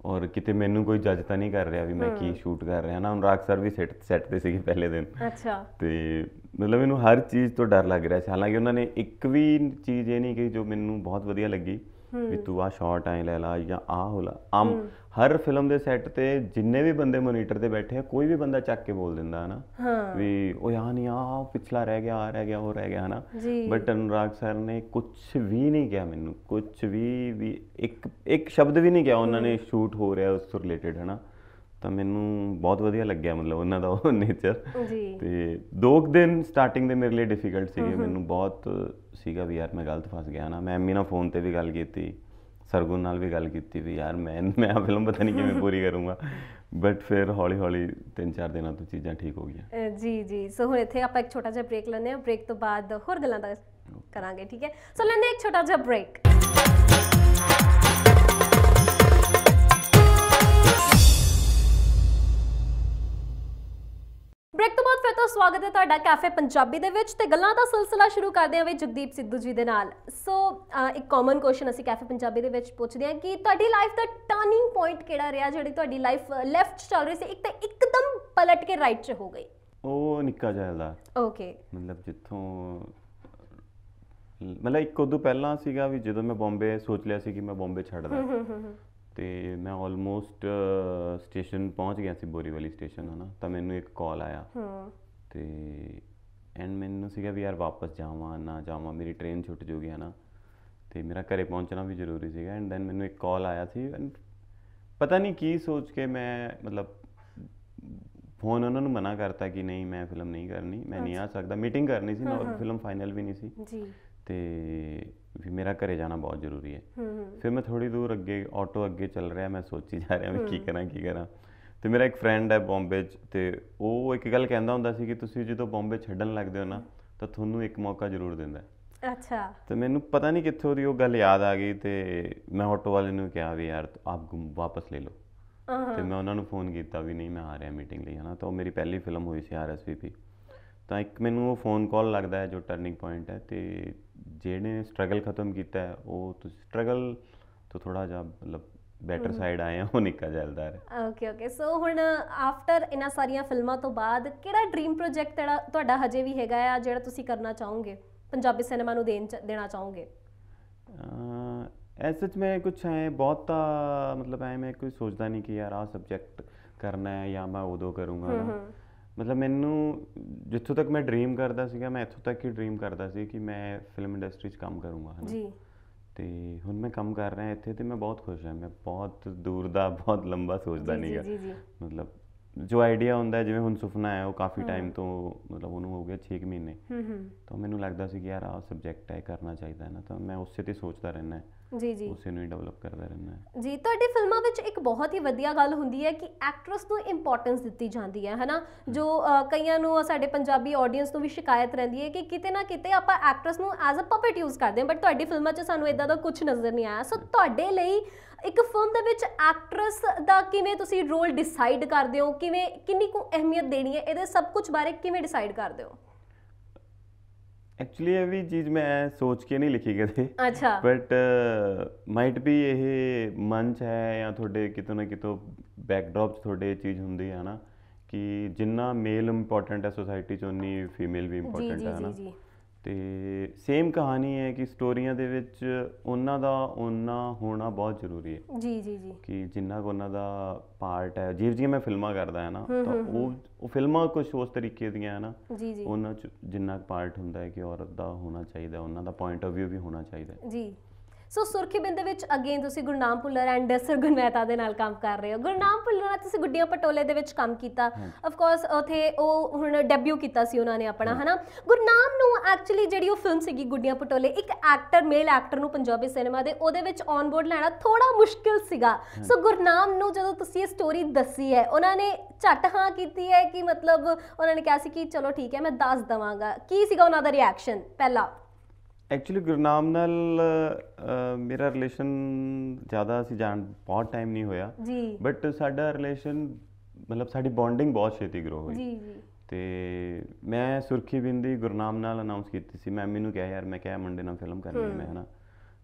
ਔਰ ਕਿਤੇ ਮੈਨੂੰ ਕੋਈ ਜੱਜ ਤਾਂ ਨਹੀਂ ਕਰ ਰਿਹਾ ਵੀ ਮੈਂ ਕੀ ਸ਼ੂਟ ਕਰ ਰਿਹਾ। ਨਾ ਅਨੁਰਾਗ ਸਰ ਵੀ ਸੈੱਟ ਸੈੱਟ ਤੇ ਸੀਗੇ ਪਹਿਲੇ ਦਿਨ। ਅੱਛਾ। ਤੇ ਮਤਲਬ ਮੈਨੂੰ ਹਰ ਚੀਜ਼ ਤੋਂ ਡਰ ਲੱਗ ਰਿਹਾ ਸੀ। ਹਾਲਾਂਕਿ ਉਹਨਾਂ ਨੇ ਇੱਕ ਵੀ ਚੀਜ਼ ਇਹ ਨਹੀਂ ਕਿ ਜੋ ਮੈਨੂੰ ਬਹੁਤ ਵਧੀਆ ਲੱਗੀ। ਵੀ ਤੂੰ ਆ ਸ਼ਾਰਟ ਐ ਲੈ ਲਾ ਜਾਂ ਆ ਹੋ ਲਾ। ਆਮ ਹਰ ਫਿਲਮ ਦੇ ਸੈੱਟ ਤੇ ਜਿੰਨੇ ਵੀ ਬੰਦੇ ਮੋਨੀਟਰ ਤੇ ਬੈਠੇ ਆ ਕੋਈ ਵੀ ਬੰਦਾ ਚੱਕ ਕੇ ਬੋਲ ਦਿੰਦਾ ਹੈ ਨਾ ਹਾਂ। ਵੀ ਉਹ ਯਾ ਨਹੀਂ ਆ ਪਿਛਲਾ ਰਹਿ ਗਿਆ ਆ ਰਹਿ ਗਿਆ ਉਹ ਰਹਿ ਗਿਆ ਹਨਾ? ਜੀ। ਬਟ ਅਨੁਰਾਗ ਸਰ ਨੇ ਕੁਝ ਵੀ ਨਹੀਂ ਕਿਹਾ ਮੈਨੂੰ। ਕੁਝ ਵੀ ਵੀ ਇੱਕ ਇੱਕ ਸ਼ਬਦ ਵੀ ਨਹੀਂ ਕਿਹਾ ਉਹਨਾਂ ਨੇ ਸ਼ੂਟ ਹੋ ਰਿਹਾ ਉਸ ਤੋਂ ਰਿਲੇਟਡ ਹਨਾ? ਤਾਂ ਮੈਨੂੰ ਬਹੁਤ ਵਧੀਆ ਲੱਗਿਆ ਮਤਲਬ ਉਹਨਾਂ ਦਾ ਉਹ ਨੇਚਰ ਜੀ। ਤੇ ਦੋ ਕੁ ਦਿਨ ਸਟਾਰਟਿੰਗ ਦੇ ਮੇਰੇ ਲਈ ਡਿਫਿਕਲਟ ਸੀਗੇ। ਮੈਨੂੰ ਬਹੁਤ ਸੀਗਾ ਵੀ ਯਾਰ ਮੈਂ ਗਲਤ ਫਸ ਗਿਆ ਨਾ। ਮੈਂ ਐਮੀ ਨਾਲ ਫੋਨ ਤੇ ਵੀ ਗੱਲ ਕੀਤੀ ਸਰਗੁਣ ਨਾਲ ਵੀ ਗੱਲ ਕੀਤੀ ਵੀ ਯਾਰ ਮੈਂ ਮੈਂ ਆ ਫਿਲਮ ਪਤਾ ਨਹੀਂ ਕਿਵੇਂ ਪੂਰੀ ਕਰੂੰਗਾ। ਬਟ ਫਿਰ ਹੌਲੀ ਹੌਲੀ ਤਿੰਨ ਚਾਰ ਦਿਨਾਂ ਤੋਂ ਚੀਜ਼ਾਂ ਠੀਕ ਹੋ ਗਈਆਂ। ਜੀ ਜੀ। ਸੋ ਹੁਣ ਇੱਥੇ ਆਪਾਂ ਇੱਕ ਛੋਟਾ ਜਿਹਾ ਬ੍ਰੇਕ ਲੈਂਦੇ ਹਾਂ। ਬ੍ਰੇਕ ਤੋਂ ਬਾਅਦ ਹੋਰ ਗੱਲਾਂ ਦਾ ਕਰਾਂਗੇ ਠੀਕ ਹੈ? ਸੋ ਲੈਂਦੇ ਇੱਕ ਛੋਟਾ ਜਿਹਾ ਬ੍ਰੇਕ ਬ੍ਰੇਕ ਤੋਂ ਬਾਅਦ ਫਿਰ ਤੋਂ ਸਵਾਗਤ ਹੈ ਤੁਹਾਡਾ ਕੈਫੇ ਪੰਜਾਬੀ ਦੇ ਵਿੱਚ ਤੇ ਗੱਲਾਂ ਦਾ ਸਿਲਸਿਲਾ ਸ਼ੁਰੂ ਕਰਦੇ ਹਾਂ ਵੀ ਜਗਦੀਪ ਸਿੱਧੂ ਜੀ ਦੇ ਨਾਲ। ਸੋ ਇੱਕ ਕਾਮਨ ਕੁਐਸਚਨ ਅਸੀਂ ਕੈਫੇ ਪੰਜਾਬੀ ਦੇ ਵਿੱਚ ਪੁੱਛਦੇ ਹਾਂ ਕਿ ਤੁਹਾਡੀ ਲਾਈਫ ਦਾ ਟਰਨਿੰਗ ਪੁਆਇੰਟ ਕਿਹੜਾ ਰਿਹਾ ਜਿਹੜੀ ਤੁਹਾਡੀ ਲਾਈਫ ਲੈਫਟ ਚੱਲ ਰਹੀ ਸੀ ਇੱਕ ਤਾਂ ਇੱਕਦਮ ਪਲਟ ਕੇ ਰਾਈਟ 'ਚ ਹੋ ਗਈ। ਉਹ ਨਿੱਕਾ ਜਿਹਾ ਓਕੇ ਮਤਲਬ ਜਿੱਥੋਂ ਮਤਲਬ ਇੱਕ ਉਦੋਂ ਪਹਿਲਾਂ ਸੀਗਾ ਵੀ ਜਦੋਂ ਮੈਂ ਬੰਬੇ ਸੋਚ ਲਿਆ ਸੀ ਕਿ ਮੈਂ ਬੰਬੇ ਛੱਡਦਾ ਤੇ ਮੈਂ ਆਲਮੋਸਟ ਸਟੇਸ਼ਨ ਪਹੁੰਚ ਗਿਆ ਸੀ ਬੋਰੀਵਲੀ ਸਟੇਸ਼ਨ ਹਨਾ? ਤਾਂ ਮੈਨੂੰ ਇੱਕ ਕਾਲ ਆਇਆ। ਹੂੰ। ਤੇ ਐਂਡ ਮੈਨੂੰ ਸੀਗਾ ਵੀ ਯਾਰ ਵਾਪਸ ਜਾਵਾਂ ਨਾ ਜਾਵਾਂ ਮੇਰੀ ਟ੍ਰੇਨ ਛੁੱਟ ਜੂਗੀ ਹਨਾ? ਤੇ ਮੇਰਾ ਘਰੇ ਪਹੁੰਚਣਾ ਵੀ ਜ਼ਰੂਰੀ ਸੀਗਾ ਐਂਡ ਦੈਨ ਮੈਨੂੰ ਇੱਕ ਕਾਲ ਆਇਆ ਸੀ and ਪਤਾ ਨਹੀਂ ਕੀ ਸੋਚ ਕੇ ਮੈਂ ਮਤਲਬ ਫੋਨ ਉਹਨਾਂ ਨੂੰ ਮਨਾ ਕਰਤਾ ਕਿ ਨਹੀਂ ਮੈਂ ਫਿਲਮ ਨਹੀਂ ਕਰਨੀ ਮੈਂ ਨਹੀਂ ਆ ਸਕਦਾ। ਮੀਟਿੰਗ ਕਰਨੀ ਸੀ ਨਾ ਫਿਲਮ ਫਾਈਨਲ ਵੀ ਨਹੀਂ ਸੀ। ਜੀ। ਤੇ ਵੀ ਮੇਰਾ ਘਰੇ ਜਾਣਾ ਬਹੁਤ ਜ਼ਰੂਰੀ ਹੈ ਫਿਰ ਮੈਂ ਥੋੜੀ ਦੂਰ ਅੱਗੇ ਆਟੋ ਅੱਗੇ ਚੱਲ ਰਿਹਾ ਮੈਂ ਸੋਚੀ ਜਾ ਰਿਹਾ ਮੈਂ ਕੀ ਕਰਾਂ ਕੀ ਕਰਾਂ ਤੇ ਮੇਰਾ ਇੱਕ ਫਰੈਂਡ ਹੈ ਬੰਬੇ 'ਚ ਤੇ ਉਹ ਇੱਕ ਗੱਲ ਕਹਿੰਦਾ ਹੁੰਦਾ ਸੀ ਕਿ ਤੁਸੀਂ ਜਦੋਂ ਬੰਬੇ ਛੱਡਣ ਲੱਗਦੇ ਹੋ ਨਾ ਤਾਂ ਤੁਹਾਨੂੰ ਇੱਕ ਮੌਕਾ ਜ਼ਰੂਰ ਦਿੰਦਾ। ਅੱਛਾ ਤੇ ਮੈਨੂੰ ਪਤਾ ਨਹੀਂ ਕਿੱਥੋਂ ਦੀ ਉਹ ਗੱਲ ਯਾਦ ਆ ਗਈ ਤੇ ਮੈਂ ਆਟੋ ਵਾਲੇ ਨੂੰ ਕਿਹਾ ਵੀ ਯਾਰ ਆਪ ਗੁੰਮ- ਵਾਪਸ ਲੈ ਲਓ ਤੇ ਮੈਂ ਉਹਨਾਂ ਨੂੰ ਫੋਨ ਕੀਤਾ ਵੀ ਨਹੀਂ ਮੈਂ ਆ ਰਿਹਾ ਮੀਟਿੰਗ ਲਈ ਹਨਾ ਤਾਂ ਉਹ ਮੇਰੀ ਪਹਿਲੀ ਫਿਲਮ ਹੋਈ ਸੀ ਆਰਐਸਵੀਪੀ ਤਾਂ ਇੱਕ ਮੈਨੂੰ ਉਹ ਫੋਨ ਕਾਲ ਲੱਗਦਾ ਹੈ ਜੋ ਟਰਨਿੰਗ ਪੁਆਇੰਟ ਹੈ ਤੇ ਜਿਹੜੇ ਸਟਰਗਲ ਖਤਮ ਕੀਤਾ ਹੈ ਉਹ ਤੁਸੀਂ ਸਟਰਗਲ ਤੋਂ ਥੋੜਾ ਜਿਹਾ ਮਤਲਬ ਬੈਟਰ ਸਾਈਡ ਆਏ ਆ ਉਹ ਨਿੱਕਾ ਜਲਦਾਰ ਹੈ। ਓਕੇ ਓਕੇ ਸੋ ਹੁਣ ਆਫਟਰ ਇਹਨਾਂ ਸਾਰੀਆਂ ਫਿਲਮਾਂ ਤੋਂ ਬਾਅਦ ਕਿਹੜਾ ਡ੍ਰੀਮ ਪ੍ਰੋਜੈਕਟ ਤੁਹਾਡਾ ਹਜੇ ਵੀ ਹੈਗਾ ਆ ਜਿਹੜਾ ਤੁਸੀਂ ਕਰਨਾ ਚਾਹੋਗੇ? ਪੰਜਾਬੀ ਸਿਨੇਮਾ ਨੂੰ ਦੇਣ ਦੇਣਾ ਚਾਹੋਗੇ? ਐਸ ਸੱਚ ਮੈਂ ਕੁਝ ਐ ਬਹੁਤਾ ਮਤਲਬ ਐ ਮੈਂ ਕੋਈ ਸੋਚਦਾ ਨਹੀਂ ਕਿ ਯਾਰ ਆਹ ਸਬਜੈਕਟ ਕਰਨਾ ਹੈ ਜਾਂ ਮੈਂ ਉਦੋਂ ਕਰੂੰਗਾ। ਮਤਲਬ ਮੈਨੂੰ ਜਿੱਥੋਂ ਤੱਕ ਮੈਂ ਡ੍ਰੀਮ ਕਰਦਾ ਸੀਗਾ ਮੈਂ ਇੱਥੋਂ ਤੱਕ ਹੀ ਡ੍ਰੀਮ ਕਰਦਾ ਸੀ ਕਿ ਮੈਂ ਫਿਲਮ ਇੰਡਸਟਰੀ 'ਚ ਕੰਮ ਕਰੂੰਗਾ ਹਨਾ? ਜੀ। ਤੇ ਹੁਣ ਮੈਂ ਕੰਮ ਕਰ ਰਿਹਾ ਇੱਥੇ ਤੇ ਮੈਂ ਬਹੁਤ ਖੁਸ਼ ਹਾਂ ਮੈਂ ਬਹੁਤ ਦੂਰ ਦਾ ਬਹੁਤ ਲੰਬਾ ਸੋਚਦਾ ਨਹੀਂਗਾ। ਜੀ, ਜੀ। ਮਤਲਬ ਜੋ ਆਈਡੀਆ ਹੁੰਦਾ ਜਿਵੇਂ ਹੁਣ ਸੁਪਨਾ ਹੈ ਉਹ ਕਾਫੀ ਟਾਈਮ ਤੋਂ ਮਤਲਬ ਉਹਨੂੰ ਹੋ ਗਿਆ 6 ਮਹੀਨੇ। ਹੂੰ ਹੂੰ ਤਾਂ ਮੈਨੂੰ ਲੱਗਦਾ ਸੀ ਕਿ ਯਾਰ ਆਹ ਸਬਜੈਕਟ ਹੈ ਕਰਨਾ ਚਾਹੀਦਾ ਹੈ ਨਾ ਤਾਂ ਮੈਂ ਉਸੇ ਤੇ ਸੋਚਦਾ ਰਹਿਣਾ ਹੈ। ਜੀ ਜੀ। ਉਸੇ ਨੂੰ ਹੀ ਡਿਵੈਲਪ ਕਰਦਾ ਰਹਿੰਦਾ ਹੈ। ਜੀ ਤੁਹਾਡੀ ਫਿਲਮਾਂ ਵਿੱਚ ਇੱਕ ਬਹੁਤ ਹੀ ਵਧੀਆ ਗੱਲ ਹੁੰਦੀ ਹੈ ਕਿ ਐਕਟਰਸ ਨੂੰ ਇੰਪੋਰਟੈਂਸ ਦਿੱਤੀ ਜਾਂਦੀ ਹੈ ਹਨਾ? ਜੋ ਕਈਆਂ ਨੂੰ ਸਾਡੇ ਪੰਜਾਬੀ ਆਡੀਅנס ਨੂੰ ਵੀ ਸ਼ਿਕਾਇਤ ਰਹਿੰਦੀ ਹੈ ਕਿ ਕਿਤੇ ਨਾ ਕਿਤੇ ਆਪਾਂ ਐਕਟਰਸ ਨੂੰ ਐਜ਼ ਅ ਪਪਟ ਯੂਜ਼ ਕਰਦੇ ਹਾਂ ਬਟ ਤੁਹਾਡੀ ਫਿਲਮਾਂ 'ਚ ਸਾਨੂੰ ਇਦਾਂ ਦਾ ਕੁਝ ਨਜ਼ਰ ਨਹੀਂ ਆਇਆ। ਸੋ ਤੁਹਾਡੇ ਲਈ ਇੱਕ ਫਿਲਮ ਦੇ ਵਿੱਚ ਐਕਟਰਸ ਦਾ ਕਿਵੇਂ ਤੁਸੀਂ ਰੋਲ ਡਿਸਾਈਡ ਕਰਦੇ ਹੋ? ਕਿਵੇਂ ਕਿੰਨੀ ਕੁ ਅਹਿਮੀਅਤ ਦੇਣੀ ਹੈ? ਇਹਦੇ ਸਭ ਕੁਝ ਬਾਰੇ ਕਿਵੇਂ ਡਿਸਾਈਡ ਕਰਦੇ ਹੋ? ਐਕਚੁਅਲੀ ਇਹ ਵੀ ਚੀਜ਼ ਮੈਂ ਸੋਚ ਕੇ ਨਹੀਂ ਲਿਖੀ ਕਦੇ। ਅੱਛਾ। ਬਟ ਮਾਈਟ ਵੀ ਇਹ ਮਨ 'ਚ ਹੈ ਜਾਂ ਤੁਹਾਡੇ ਕਿਤੋਂ ਨਾ ਕਿਤੋਂ ਬੈਕਡ੍ਰੌਪ 'ਚ ਤੁਹਾਡੇ ਇਹ ਚੀਜ਼ ਹੁੰਦੀ ਹੈ ਨਾ ਕਿ ਜਿੰਨਾ ਮੇਲ ਇੰਪੋਰਟੈਂਟ ਹੈ ਸੋਸਾਇਟੀ 'ਚ ਉਨੀ ਫੀਮੇਲ ਵੀ ਜੀ ਇੰਪੋਰਟੈਂਟ ਜੀ ਹੈ ਜੀ ਨਾ ਜੀ। ਤੇ ਸੇਮ ਕਹਾਣੀ ਹੈ ਕਿ ਸਟੋਰੀਆਂ ਦੇ ਵਿੱਚ ਉਹਨਾਂ ਦਾ ਉਹਨਾਂ ਹੋਣਾ ਬਹੁਤ ਜ਼ਰੂਰੀ ਹੈ। ਜੀ ਜੀ ਜੀ। ਕਿ ਜਿੰਨਾ ਕੁ ਉਹਨਾਂ ਦਾ ਪਾਰਟ ਹੈ ਜਿਵੇਂ ਜਿਵੇਂ ਮੈਂ ਫਿਲਮਾਂ ਕਰਦਾ ਹਾਂ ਨਾ ਤਾਂ ਉਹ ਉਹ ਫਿਲਮਾਂ ਕੁਝ ਉਸ ਤਰੀਕੇ ਦੀਆਂ ਹੈ ਨਾ। ਜੀ ਜੀ। ਉਹਨਾਂ ਚ ਜਿੰਨਾ ਪਾਰਟ ਹੁੰਦਾ ਹੈ ਕਿ ਔਰਤ ਦਾ ਹੋਣਾ ਚਾਹੀਦਾ ਉਹਨਾਂ ਦਾ ਪੁਆਇੰਟ ਆਫ View ਵੀ ਹੋਣਾ ਚਾਹੀਦਾ ਜੀ। ਸੋ ਸੁਰਖੀ ਬਿੰਦ ਦੇ ਵਿੱਚ ਅਗੇਨ ਤੁਸੀਂ ਗੁਰਨਾਮ ਭੁੱਲਰ ਐਂਡ ਸਰਗੁਣ ਮਹਿਤਾ ਦੇ ਨਾਲ ਕੰਮ ਕਰ ਰਹੇ ਹੋ। ਗੁਰਨਾਮ ਭੁੱਲਰ ਨਾਲ ਤੁਸੀਂ ਗੁੱਡੀਆਂ ਪਟੋਲੇ ਦੇ ਵਿੱਚ ਕੰਮ ਕੀਤਾ। ਆਫ ਕੋਰਸ ਉਥੇ ਉਹ ਹੁਣ ਡੈਬਿਊ ਕੀਤਾ ਸੀ ਉਹਨਾਂ ਨੇ ਆਪਣਾ ਹਨਾ? ਗੁਰਨਾਮ ਨੂੰ ਐਕਚੁਅਲੀ ਜਿਹੜੀ ਉਹ ਫਿਲਮ ਸੀਗੀ ਗੁੱਡੀਆਂ ਪਟੋਲੇ ਇੱਕ ਐਕਟਰ ਮੇਲ ਐਕਟਰ ਨੂੰ ਪੰਜਾਬੀ ਸਿਨੇਮਾ ਦੇ ਉਹਦੇ ਵਿੱਚ ਔਨ ਬੋਰਡ ਲੈਣਾ ਥੋੜਾ ਮੁਸ਼ਕਿਲ ਸੀਗਾ। ਸੋ ਗੁਰਨਾਮ ਨੂੰ ਜਦੋਂ ਤੁਸੀਂ ਇਹ ਸਟੋਰੀ ਦੱਸੀ ਹੈ ਉਹਨਾਂ ਨੇ ਝੱਟ ਹਾਂ ਕੀਤੀ ਹੈ ਕਿ ਮਤਲਬ ਉਹਨਾਂ ਨੇ ਕਿਹਾ ਸੀ ਕਿ ਚਲੋ ਠੀਕ ਹੈ ਮੈਂ ਦੱਸ ਦਵਾਂਗਾ। ਕੀ ਸੀਗਾ ਉਹਨਾਂ ਦਾ ਰਿਐਕਸ਼ਨ ਪਹਿਲਾ। ਐਕਚੁਅਲੀ ਗੁਰਨਾਮ ਨਾਲ ਮੇਰਾ ਰਿਲੇਸ਼ਨ ਜ਼ਿਆਦਾ ਅਸੀਂ ਜਾਣ ਬਹੁਤ ਟਾਈਮ ਨਹੀਂ ਹੋਇਆ ਜੀ ਬਟ ਸਾਡਾ ਰਿਲੇਸ਼ਨ ਮਤਲਬ ਸਾਡੀ ਬੌਂਡਿੰਗ ਬਹੁਤ ਛੇਤੀ ਗਰੋ ਹੋਈ ਜੀ ਜੀ ਤੇ ਮੈਂ ਸੁਰਖੀ ਬਿੰਦੀ ਗੁਰਨਾਮ ਨਾਲ ਅਨਾਉਂਸ ਕੀਤੀ ਸੀ ਮੈਂ ਮੈਨੂੰ ਕਿਹਾ ਯਾਰ ਮੈਂ ਕਿਹਾ ਮੁੰਡੇ ਨਾਲ ਫਿਲਮ ਕਰਨੀ ਹੈ ਮੈਂ ਹਨਾ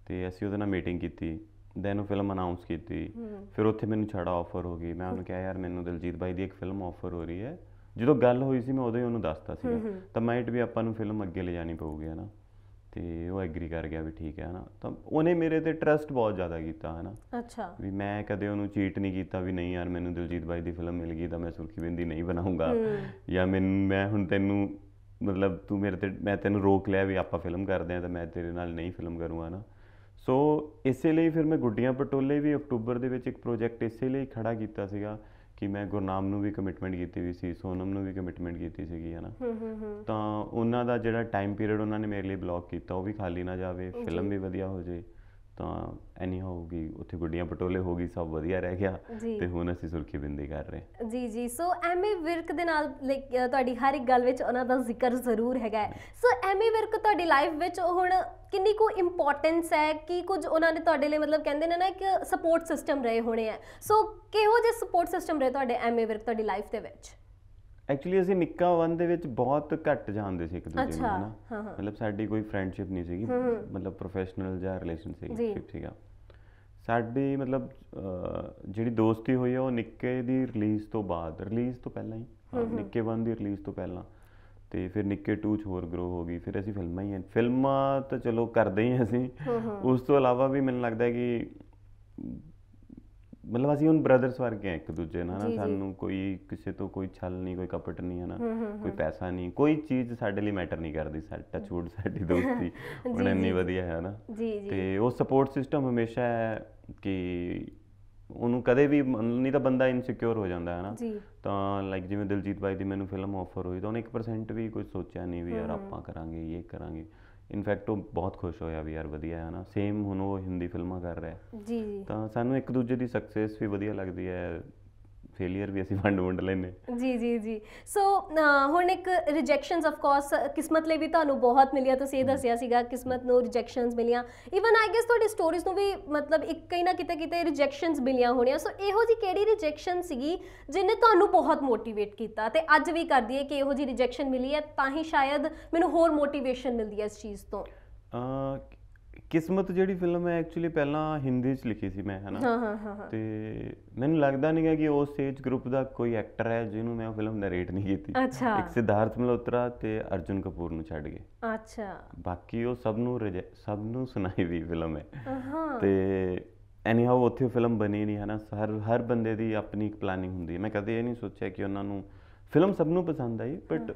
ਤੇ ਅਸੀਂ ਉਹਦੇ ਨਾਲ ਮੀਟਿੰਗ ਕੀਤੀ ਦੈਨ ਉਹ ਫਿਲਮ ਅਨਾਉਂਸ ਕੀਤੀ ਫਿਰ ਉੱਥੇ ਮੈਨੂੰ ਛੜਾ ਆਫਰ ਹੋ ਗਈ ਮੈਂ ਉਹਨੂੰ ਕਿਹਾ ਯਾਰ ਮੈਨੂੰ ਦਿਲਜੀਤ ਬਾਈ ਦੀ ਇੱਕ ਫਿਲਮ ਆਫਰ ਹੋ ਰਹੀ ਹੈ ਜਦੋਂ ਗੱਲ ਹੋਈ ਸੀ ਮੈਂ ਉਦੋਂ ਹੀ ਉਹਨੂੰ ਦੱਸਤਾ ਸੀਗਾ ਤਾਂ ਮਾਈਟ ਵੀ ਆਪਾਂ ਨੂੰ ਫਿਲਮ ਅੱਗੇ ਲੈ ਜਾਣੀ ਪਊਗੀ ਹਨਾ ਤੇ ਉਹ ਐਗਰੀ ਕਰ ਗਿਆ ਵੀ ਠੀਕ ਹੈ ਹਨਾ। ਤਾਂ ਉਹਨੇ ਮੇਰੇ ਤੇ ਟਰਸਟ ਬਹੁਤ ਜ਼ਿਆਦਾ ਕੀਤਾ ਹਨਾ। ਅੱਛਾ। ਵੀ ਮੈਂ ਕਦੇ ਉਹਨੂੰ ਚੀਟ ਨਹੀਂ ਕੀਤਾ ਵੀ ਨਹੀਂ ਯਾਰ ਮੈਨੂੰ ਦਿਲਜੀਤ ਬਾਈ ਦੀ ਫਿਲਮ ਮਿਲ ਗਈ ਤਾਂ ਮੈਂ ਸੁਰਖੀ ਬਿੰਦੀ ਨਹੀਂ ਬਣਾਉਂਗਾ। ਜਾਂ ਮੈਂ ਮੈਂ ਹੁਣ ਤੈਨੂੰ ਮਤਲਬ ਤੂੰ ਮੇਰੇ ਤੇ ਮੈਂ ਤੈਨੂੰ ਰੋਕ ਲਿਆ ਵੀ ਆਪਾਂ ਫਿਲਮ ਕਰਦੇ ਆ ਤਾਂ ਮੈਂ ਤੇਰੇ ਨਾਲ ਨਹੀਂ ਫਿਲਮ ਕਰੂੰਗਾ ਨਾ ਸੋ ਇਸੇ ਲਈ ਫਿਰ ਮੈਂ ਗੁੱਡੀਆਂ ਪਟੋਲੇ ਵੀ ਅਕਤੂਬਰ ਦੇ ਵਿੱਚ ਇੱਕ ਪ੍ਰੋਜੈਕਟ ਇਸੇ ਲਈ ਖੜਾ ਕੀਤਾ ਸੀਗਾ ਕਿ ਮੈਂ ਗੁਰਨਾਮ ਨੂੰ ਵੀ ਕਮਿਟਮੈਂਟ ਕੀਤੀ ਵੀ ਸੀ ਸੋਨਮ ਨੂੰ ਵੀ ਕਮਿਟਮੈਂਟ ਕੀਤੀ ਸੀਗੀ ਹਨਾ? ਹੂੰ ਹੂੰ ਹੂੰ। ਤਾਂ ਉਹਨਾਂ ਦਾ ਜਿਹੜਾ ਟਾਈਮ ਪੀਰੀਅਡ ਉਹਨਾਂ ਨੇ ਮੇਰੇ ਲਈ ਬਲੌਕ ਕੀਤਾ ਉਹ ਵੀ ਖਾਲੀ ਨਾ ਜਾਵੇ ਫਿਲਮ ਵੀ ਵਧੀਆ ਹੋ ਜੇ ਤਾਂ ਐਨੀ ਹੋਊਗੀ ਉੱਥੇ ਗੁੱਡੀਆਂ ਪਟੋਲੇ ਹੋ ਗਈ ਸਭ ਵਧੀਆ ਰਹਿ ਗਿਆ ਤੇ ਹੁਣ ਅਸੀਂ ਸੁਰਖੀ ਬਿੰਦੀ ਕਰ ਰਹੇ ਜੀ ਜੀ। ਸੋ ਐਮਏ ਵਿਰਕ ਦੇ ਨਾਲ ਤੁਹਾਡੀ ਹਰ ਇੱਕ ਗੱਲ ਵਿੱਚ ਉਹਨਾਂ ਦਾ ਜ਼ਿਕਰ ਜ਼ਰੂਰ ਹੈਗਾ। ਸੋ ਐਮਏ ਵਿਰਕ ਤੁਹਾਡੀ ਲਾਈਫ ਵਿੱਚ ਹੁਣ ਕਿੰਨੀ ਕੁ ਇੰਪੋਰਟੈਂਸ ਹੈ ਕੀ ਕੁਝ ਉਹਨਾਂ ਨੇ ਤੁਹਾਡੇ ਲਈ ਮਤਲਬ ਕਹਿੰਦੇ ਨੇ ਨਾ ਇੱਕ ਸਪੋਰਟ ਸਿਸਟਮ ਰਹੇ ਹੋਣੇ ਆ। ਸੋ ਕਿਹੋ ਜਿਹੇ ਸਪੋਰਟ ਸਿਸਟਮ ਰਹੇ ਤੁਹਾਡੇ ਐਮਏ ਵਿਰਕ ਤੁਹਾਡੀ ਲਾਈਫ ਦੇ ਵਿੱਚ? ਐਕਚੁਅਲੀ ਅਸੀਂ ਨਿੱਕਾ ਵਨ ਦੇ ਵਿੱਚ ਬਹੁਤ ਘੱਟ ਜਾਣਦੇ ਸੀ ਇੱਕ ਦੂਜੇ ਨੂੰ ਹਾਂ। ਮਤਲਬ ਸਾਡੀ ਕੋਈ ਫਰੈਂਡਸ਼ਿਪ ਨਹੀਂ ਸੀਗੀ ਮਤਲਬ ਪ੍ਰੋਫੈਸ਼ਨਲ ਜਾਂ ਰਿਲੇਸ਼ਨ ਜੀ। ਸੀਗੀ ਸਾਡੀ ਮਤਲਬ ਜਿਹੜੀ ਦੋਸਤੀ ਹੋਈ ਆ ਉਹ ਨਿੱਕੇ ਦੀ ਰਿਲੀਜ਼ ਤੋਂ ਬਾਅਦ ਰਿਲੀਜ਼ ਤੋਂ ਪਹਿਲਾਂ ਹੀ। ਹਾਂ, ਨਿੱਕੇ ਵਨ ਦੀ ਰਿਲੀਜ਼ ਤੋਂ ਪਹਿਲਾਂ। ਤੇ ਫਿਰ ਨਿੱਕੇ 2 ਚ ਹੋਰ ਗਰੋ ਹੋ ਗਈ ਫਿਰ ਅਸੀਂ ਫਿਲਮਾਂ ਹੀ ਫਿਲਮਾਂ ਤਾਂ ਚਲੋ ਕਰਦੇ ਹੀ ਹਾਂ ਅਸੀਂ ਉਸ ਤੋਂ ਇਲਾਵਾ ਵੀ ਮੈਨੂੰ ਲੱਗਦਾ ਹੈ ਕਿ ਮਤਲਬ ਅਸੀਂ ਹੁਣ ਬ੍ਰਦਰਸ ਵਰਗੇ ਆ ਇੱਕ ਦੂਜੇ ਨਾਲ ਨਾ। ਸਾਨੂੰ ਕੋਈ ਕਿਸੇ ਤੋਂ ਕੋਈ ਛਲ ਨਹੀਂ ਕੋਈ ਕਪਟ ਨਹੀਂ ਹੈ ਨਾ ਕੋਈ ਪੈਸਾ ਨਹੀਂ ਕੋਈ ਚੀਜ਼ ਸਾਡੇ ਲਈ ਮੈਟਰ ਨਹੀਂ ਕਰਦੀ ਸਾਡਾ ਛੂਟ ਸਾਡੀ ਦੋਸਤੀ। ਹੁਣ ਇੰਨੀ ਵਧੀਆ ਹੈ ਨਾ ਤੇ ਉਹ ਸਪੋਰਟ ਸਿਸਟਮ ਹਮੇਸ਼ਾ ਹੈ ਕਿ ਉਹਨੂੰ ਕਦੇ ਵੀ ਨਹੀਂ ਤਾਂ ਬੰਦਾ ਇਨਸਿਕਿਉਰ ਹੋ ਜਾਂਦਾ ਹੈ ਨਾ ਤਾਂ ਲਾਈਕ ਜਿਵੇਂ ਦਿਲਜੀਤ ਬਾਈ ਦੀ ਮੈਨੂੰ ਫਿਲਮ ਆਫਰ ਹੋਈ ਤਾਂ ਉਹਨੇ 1% ਵੀ ਕੁਝ ਸੋਚਿਆ ਨਹੀਂ ਵੀ ਯਾਰ ਆਪਾਂ ਕਰਾਂਗੇ ਇਹ ਕਰਾਂਗੇ। ਇਨਫੈਕਟ ਉਹ ਬਹੁਤ ਖੁਸ਼ ਹੋਇਆ ਵੀ ਯਾਰ ਵਧੀਆ ਹੈ ਨਾ ਸੇਮ ਹੁਣ ਉਹ ਹਿੰਦੀ ਫਿਲਮਾਂ ਕਰ ਰਿਹਾ ਜੀ ਤਾਂ ਸਾਨੂੰ ਇੱਕ ਦੂਜੇ ਦੀ ਸਕਸੈਸ ਵੀ ਵਧੀਆ ਲੱਗਦੀ ਹੈ। ਫੇਲਿਅਰ ਵੀ ਅਸੀਂ ਵੰਡ ਵੰਡ ਲੈਨੇ ਜੀ ਜੀ ਜੀ। ਸੋ ਹੁਣ ਇੱਕ ਰਿਜੈਕਸ਼ਨਸ ਆਫ ਕੋਰਸ ਕਿਸਮਤ ਲਈ ਵੀ ਤੁਹਾਨੂੰ ਬਹੁਤ ਮਿਲੀਆਂ। ਤੁਸੀਂ ਇਹ ਦੱਸਿਆ ਸੀਗਾ ਕਿਸਮਤ ਨੂੰ ਰਿਜੈਕਸ਼ਨਸ ਮਿਲੀਆਂ। ਇਵਨ ਆਈ ਗੈਸ ਤੁਹਾਡੀ ਸਟੋਰੀਜ਼ ਨੂੰ ਵੀ ਮਤਲਬ ਇੱਕ ਕਈ ਨਾ ਕਿਤੇ ਕਿਤੇ ਰਿਜੈਕਸ਼ਨਸ ਮਿਲੀਆਂ ਹੋਣੀਆਂ। ਸੋ ਇਹੋ ਜੀ ਕਿਹੜੀ ਰਿਜੈਕਸ਼ਨ ਸੀਗੀ ਜਿਹਨੇ ਤੁਹਾਨੂੰ ਬਹੁਤ ਮੋਟੀਵੇਟ ਕੀਤਾ ਤੇ ਅੱਜ ਵੀ ਕਰਦੀ ਹੈ ਕਿ ਇਹੋ ਜੀ ਰਿਜੈਕਸ਼ਨ ਮਿਲੀ ਹੈ? ਤਾਂ ਹੀ ਸ਼ਾਇਦ ਮੈਨੂੰ ਹੋਰ ਮੋਟੀਵੇਸ਼ਨ ਮਿਲਦੀ ਹੈ ਇਸ ਚੀਜ਼ ਤੋਂ। ਕਿਸਮਤ ਜਿਹੜੀ ਫਿਲਮ ਹੈ ਐਕਚੁਅਲੀ ਪਹਿਲਾਂ ਹਿੰਦੀ 'ਚ ਲਿਖੀ ਸੀ ਮੈਂ ਹਨਾ? ਹਾਂ ਹਾਂ ਹਾਂ ਤੇ ਮੈਨੂੰ ਲੱਗਦਾ ਨਹੀਂ ਕਿ ਉਸ ਏਜ ਗਰੁੱਪ ਦਾ ਕੋਈ ਐਕਟਰ ਹੈ ਜਿਹਨੂੰ ਮੈਂ ਉਹ ਫਿਲਮ ਨਰੇਟ ਨਹੀਂ ਕੀਤੀ। ਅੱਛਾ। ਇੱਕ ਸਿਧਾਰਥ ਮਲਹੋਤਰਾ ਤੇ ਅਰਜੁਨ ਕਪੂਰ ਨੂੰ ਛੱਡ ਕੇ ਅੱਛਾ। ਬਾਕੀ ਉਹ ਸਭ ਨੂੰ ਸਭ ਨੂੰ ਸੁਣਾਈ ਵੀ ਫਿਲਮ ਹੈ। ਹਾਂ ਤੇ ਐਨੀ ਹਾਊ ਉੱਥੇ ਫਿਲਮ ਬਣੀ ਨਹੀਂ ਹੈ ਨਾ ਹਰ ਹਰ ਬੰਦੇ ਦੀ ਆਪਣੀ ਇੱਕ ਪਲਾਨਿੰਗ ਹੁੰਦੀ ਹੈ। ਮੈਂ ਕਦੇ ਇਹ ਨਹੀਂ ਸੋਚਿਆ ਕਿ ਉਹਨਾਂ ਨੂੰ ਫਿਲਮ ਸਭ ਨੂੰ ਪਸੰਦ ਆਈ ਬਟ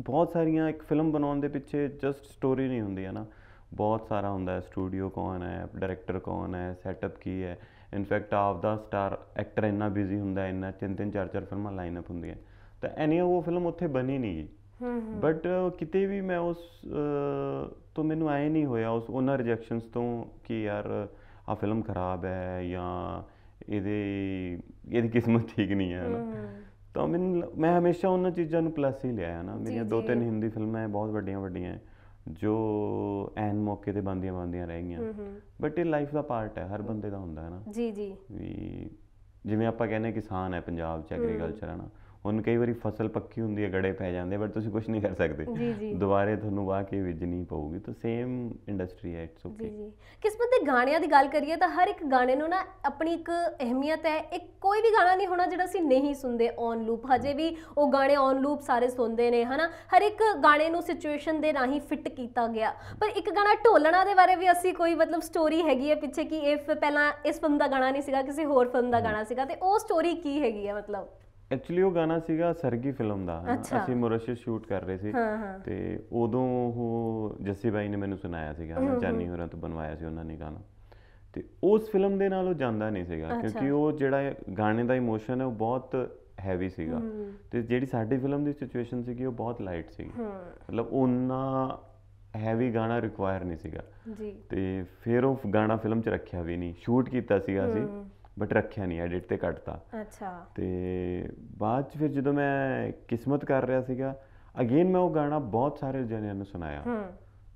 ਬਹੁਤ ਸਾਰੀਆਂ ਇੱਕ ਫਿਲਮ ਬਣਾਉਣ ਦੇ ਪਿੱਛੇ ਜਸਟ ਸਟੋਰੀ ਨਹੀਂ ਹੁੰਦੀ ਹੈ ਨਾ ਬਹੁਤ ਸਾਰਾ ਹੁੰਦਾ ਹੈ। ਸਟੂਡੀਓ ਕੌਣ ਹੈ ਡਾਇਰੈਕਟਰ ਕੌਣ ਹੈ ਸੈਟਅਪ ਕੀ ਹੈ। ਇਨਫੈਕਟ ਆਫ ਦਾ ਸਟਾਰ ਐਕਟਰ ਇੰਨਾ ਬਿਜ਼ੀ ਹੁੰਦਾ ਹੈ ਇੰਨਾ ਤਿੰਨ ਤਿੰਨ ਚਾਰ ਚਾਰ ਫਿਲਮਾਂ ਲਾਈਨ ਅਪ ਹੁੰਦੀਆਂ। ਤਾਂ ਐਨੀ ਉਹ ਫਿਲਮ ਉੱਥੇ ਬਣੀ ਨਹੀਂ ਗਈ ਬਟ ਕਿਤੇ ਵੀ ਮੈਂ ਉਸ ਤੋਂ ਮੈਨੂੰ ਐ ਨਹੀਂ ਹੋਇਆ। ਉਸ ਉਹਨਾਂ ਰਿਜੈਕਸ਼ਨਸ ਤੋਂ ਕਿ ਯਾਰ ਆ ਫਿਲਮ ਖਰਾਬ ਹੈ ਜਾਂ ਇਹਦੇ ਇਹਦੀ ਕਿਸਮਤ ਠੀਕ ਨਹੀਂ ਹੈ ਨਾ ਤਾਂ ਲ- ਮੈਂ ਹਮੇਸ਼ਾ ਉਹਨਾਂ ਚੀਜ਼ਾਂ ਨੂੰ ਪਲੱਸ ਹੀ ਲਿਆ ਹੈ ਨਾ ਮੇਰੀਆਂ ਦੋ ਤਿੰਨ ਹਿੰਦੀ ਫਿਲਮਾਂ ਹੈ ਬਹੁਤ ਵੱਡੀਆਂ ਵੱਡੀਆਂ ਹੈ, ਜੋ ਐਨ ਮੌਕੇ ਤੇ ਬੰਦੀਆਂ ਬੰਦੀਆਂ ਰਹਿ ਗਈਆਂ। ਬਟ ਇਹ ਲਾਈਫ ਦਾ ਪਾਰਟ ਹੈ ਹਰ ਬੰਦੇ ਦਾ ਹੁੰਦਾ ਹੈ ਨਾ। ਜੀ ਜੀ। ਵੀ ਜਿਵੇਂ ਆਪਾਂ ਕਹਿੰਦੇ ਕਿਸਾਨ ਹੈ ਪੰਜਾਬ ਚ ਐਗਰੀਕਲਚਰ ਹੈ ਨਾ। ਹੁਣ ਕਈ ਵਾਰੀ ਫਸਲ ਪੱਕੀ ਹੁੰਦੀ ਹੈ ਗੜੇ ਪੈ ਜਾਂਦੇ ਬਟ ਤੁਸੀਂ ਕੁਝ ਨਹੀਂ ਕਰ ਸਕਦੇ। ਜੀ ਜੀ। ਦੁਬਾਰੇ ਤੁਹਾਨੂੰ ਵਾਹ ਕੇ ਬੀਜਣੀ ਪਊਗੀ ਤਾਂ ਸੇਮ ਇੰਡਸਟਰੀ ਹੈ ਇਟਸ ਜੀ ਓਕੇ ਜੀ। ਕਿਸਮਤ ਦੇ ਗਾਣਿਆਂ ਦੀ ਗੱਲ ਕਰੀਏ ਤਾਂ ਹਰ ਇੱਕ ਗਾਣੇ ਨੂੰ ਨਾ ਆਪਣੀ ਇੱਕ ਅਹਿਮੀਅਤ ਹੈ। ਇੱਕ ਕੋਈ ਵੀ ਗਾਣਾ ਨਹੀਂ ਹੋਣਾ ਜਿਹੜਾ ਅਸੀਂ ਨਹੀਂ ਸੁਣਦੇ ਔਨ ਲੂਪ ਹਜੇ ਵੀ ਉਹ ਗਾਣੇ ਔਨ ਲੂਪ ਸਾਰੇ ਸੁਣਦੇ ਨੇ ਹਨਾ? ਹਰ ਇੱਕ ਗਾਣੇ ਨੂੰ ਸਿਚੁਏਸ਼ਨ ਦੇ ਰਾਹੀਂ ਫਿੱਟ ਕੀਤਾ ਗਿਆ। ਪਰ ਇੱਕ ਗਾਣਾ ਢੋਲਣਾ ਦੇ ਬਾਰੇ ਵੀ ਅਸੀਂ ਕੋਈ ਮਤਲਬ ਸਟੋਰੀ ਹੈਗੀ ਹੈ ਪਿੱਛੇ ਕਿ ਇਹ ਪਹਿਲਾਂ ਇਸ ਫਿਲਮ ਦਾ ਗਾਣਾ ਨਹੀਂ ਸੀਗਾ ਕਿਸੇ ਹੋਰ ਫਿਲਮ ਦਾ ਗਾਣਾ ਸੀਗਾ ਤੇ ਉਹ ਸਟੋਰੀ ਕੀ ਹੈਗੀ ਹੈ ਮਤਲਬ? ਐਕਚੁਅਲੀ ਉਹ ਗਾਣਾ ਸੀਗਾ ਸਰਗੀ ਫਿਲਮ ਦਾ ਅਸੀਂ ਮੋਰਿਸ਼ੀਅਸ ਸ਼ੂਟ ਕਰ ਰਹੇ ਸੀ। ਤੇ ਉਦੋਂ ਉਹ ਜੱਸੀ ਬਾਈ ਨੇ ਮੈਨੂੰ ਸੁਣਾਇਆ ਸੀਗਾ ਜਾਨੀ ਹੋਰਾਂ ਤੋਂ ਬਣਵਾਇਆ ਸੀ ਉਹਨਾਂ ਨੇ ਗਾਣਾ। ਤੇ ਉਸ ਫਿਲਮ ਦੇ ਨਾਲ ਉਹ ਜਾਂਦਾ ਨਹੀਂ ਸੀਗਾ ਕਿਉਂਕਿ ਉਹ ਜਿਹੜਾ ਗਾਣੇ ਦਾ ਇਮੋਸ਼ਨ ਹੈ ਉਹ ਬਹੁਤ ਹੈਵੀ ਸੀਗਾ। ਤੇ ਜਿਹੜੀ ਸਾਡੀ ਫਿਲਮ ਦੀ ਸਿਚੁਏਸ਼ਨ ਸੀਗੀ ਉਹ ਬਹੁਤ ਲਾਈਟ ਸੀਗੀ। ਮਤਲਬ ਉਹਨਾਂ ਹੈਵੀ ਗਾਣਾ ਰਿਕੁਆਇਰ ਨਹੀਂ ਸੀਗਾ। ਜੀ। ਤੇ ਫਿਰ ਉਹ ਗਾਣਾ ਫਿਲਮ 'ਚ ਰੱਖਿਆ ਵੀ ਨਹੀਂ। ਸ਼ੂਟ ਕੀਤਾ ਸੀਗਾ ਅਸੀਂ। ਬਟ ਰੱਖਿਆ ਨਹੀਂ ਐਡਿਟ ਤੇ ਕੱਟਤਾ। ਅੱਛਾ। ਤੇ ਬਾਅਦ ਚ ਫਿਰ ਜਦੋਂ ਮੈਂ ਕਿਸਮਤ ਕਰ ਰਿਹਾ ਸੀਗਾ ਅਗੇਨ ਮੈਂ ਉਹ ਗਾਣਾ ਬਹੁਤ ਸਾਰੇ ਜਣਿਆਂ ਨੂੰ ਸੁਣਾਇਆ। ਹੂੰ।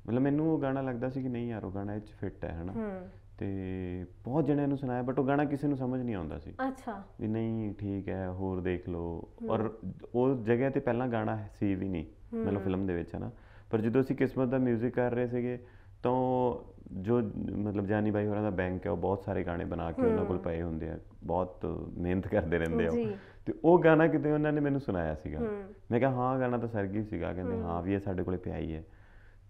ਮਤਲਬ ਮੈਨੂੰ ਉਹ ਗਾਣਾ ਲੱਗਦਾ ਸੀ ਕਿ ਨਹੀਂ ਯਾਰ ਉਹ ਗਾਣਾ ਇਹ ਚ ਫਿੱਟ ਹੈ ਹਨਾ। ਹੂੰ। ਤੇ ਬਹੁਤ ਜਣਿਆਂ ਨੂੰ ਸੁਣਾਇਆ ਬਟ ਉਹ ਗਾਣਾ ਕਿਸੇ ਨੂੰ ਸਮਝ ਨਹੀਂ ਆਉਂਦਾ ਸੀ। ਅੱਛਾ। ਵੀ ਨਹੀਂ ਠੀਕ ਹੈ ਹੋਰ ਦੇਖ ਲਓ। ਔਰ ਉਹ ਜਗ੍ਹਾ ਤੇ ਪਹਿਲਾਂ ਗਾਣਾ ਸੀ ਵੀ ਨਹੀਂ ਮਤਲਬ ਫਿਲਮ ਦੇ ਵਿੱਚ ਹਨਾ। ਪਰ ਜਦੋਂ ਅਸੀਂ ਕਿਸਮਤ ਦਾ 뮤직 ਕਰ ਰਹੇ ਸੀਗੇ ਤਾਂ ਜੋ ਮਤਲਬ ਜਾਨੀ ਬਾਈ ਹੋਰਾਂ ਦਾ ਬੈਂਕ ਹੈ ਉਹ ਬਹੁਤ ਸਾਰੇ ਗਾਣੇ ਬਣਾ ਕੇ ਉਹਨਾਂ ਕੋਲ ਪਏ ਹੁੰਦੇ ਆ ਬਹੁਤ ਮਿਹਨਤ ਕਰਦੇ ਰਹਿੰਦੇ ਆ। ਤੇ ਉਹ ਗਾਣਾ ਕਿਤੇ ਉਹਨਾਂ ਨੇ ਮੈਨੂੰ ਸੁਣਾਇਆ ਸੀਗਾ। ਮੈਂ ਕਿਹਾ ਹਾਂ ਗਾਣਾ ਤਾਂ ਸਰਗੀ ਸੀਗਾ। ਕਹਿੰਦੇ ਹਾਂ। ਵੀ ਇਹ ਸਾਡੇ ਕੋਲੇ ਪਿਆ ਹੀ ਹੈ।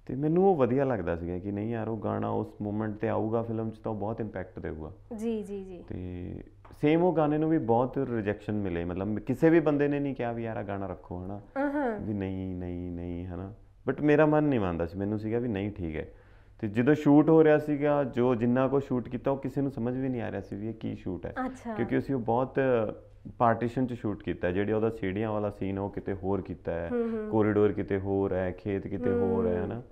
ਤੇ ਮੈਨੂੰ ਉਹ ਵਧੀਆ ਲੱਗਦਾ ਸੀਗਾ ਕਿ ਨਹੀਂ ਯਾਰ ਉਹ ਗਾਣਾ ਉਸ ਮੂਮੈਂਟ ਤੇ ਆਊਗਾ ਫਿਲਮ 'ਚ ਤਾਂ ਉਹ ਬਹੁਤ ਇੰਪੈਕਟ ਦੇਊਗਾ। ਜੀ ਜੀ ਜੀ। ਤੇ ਸੇਮ ਉਹ ਗਾਣੇ ਨੂੰ ਵੀ ਬਹੁਤ ਰਿਜੈਕਸ਼ਨ ਮਿਲੇ। ਮਤਲਬ ਕਿਸੇ ਵੀ ਬੰਦੇ ਨੇ ਨਹੀਂ ਕਿਹਾ ਵੀ ਯਾਰ ਆ ਗਾਣਾ ਰੱਖੋ ਹਨਾ। ਵੀ ਨਹੀਂ ਨਹੀਂ ਨਹੀਂ ਹਨਾ। ਬਟ ਮੇਰਾ ਮਨ ਨਹੀਂ ਮੰਨਦਾ ਸੀ। ਮੈਨੂੰ ਸੀਗਾ ਵੀ ਨਹੀਂ ਠੀਕ ਹੈ। ਤੇ ਜਦੋਂ ਸ਼ੂਟ ਹੋ ਰਿਹਾ ਸੀਗਾ ਜੋ ਜਿੰਨਾ ਕੋ ਸ਼ੂਟ ਕੀਤਾ ਉਹ ਕਿਸੇ ਨੂੰ ਸਮਝ ਵੀ ਨਹੀਂ ਆ ਰਿਹਾ ਸੀ ਵੀ ਇਹ ਕੀ ਸ਼ੂਟ ਹੈ। ਕਿਉਂਕਿ ਅਸੀਂ ਉਹ ਬਹੁਤ ਪਾਰਟੀਸ਼ਨ ਚ ਸ਼ੂਟ ਕੀਤਾ ਜਿਹੜੇ ਉਹਦਾ ਸੀੜੀਆਂ ਵਾਲਾ ਸੀਨ ਉਹ ਕਿਤੇ ਹੋਰ ਕੀਤਾ ਹੈ। ਕੋਰੀਡੋਰ ਕਿਤੇ ਹੋਰ ਹੈ ਖੇਤ ਕਿਤੇ ਹੋਰ ਹੈ ਹਨਾ।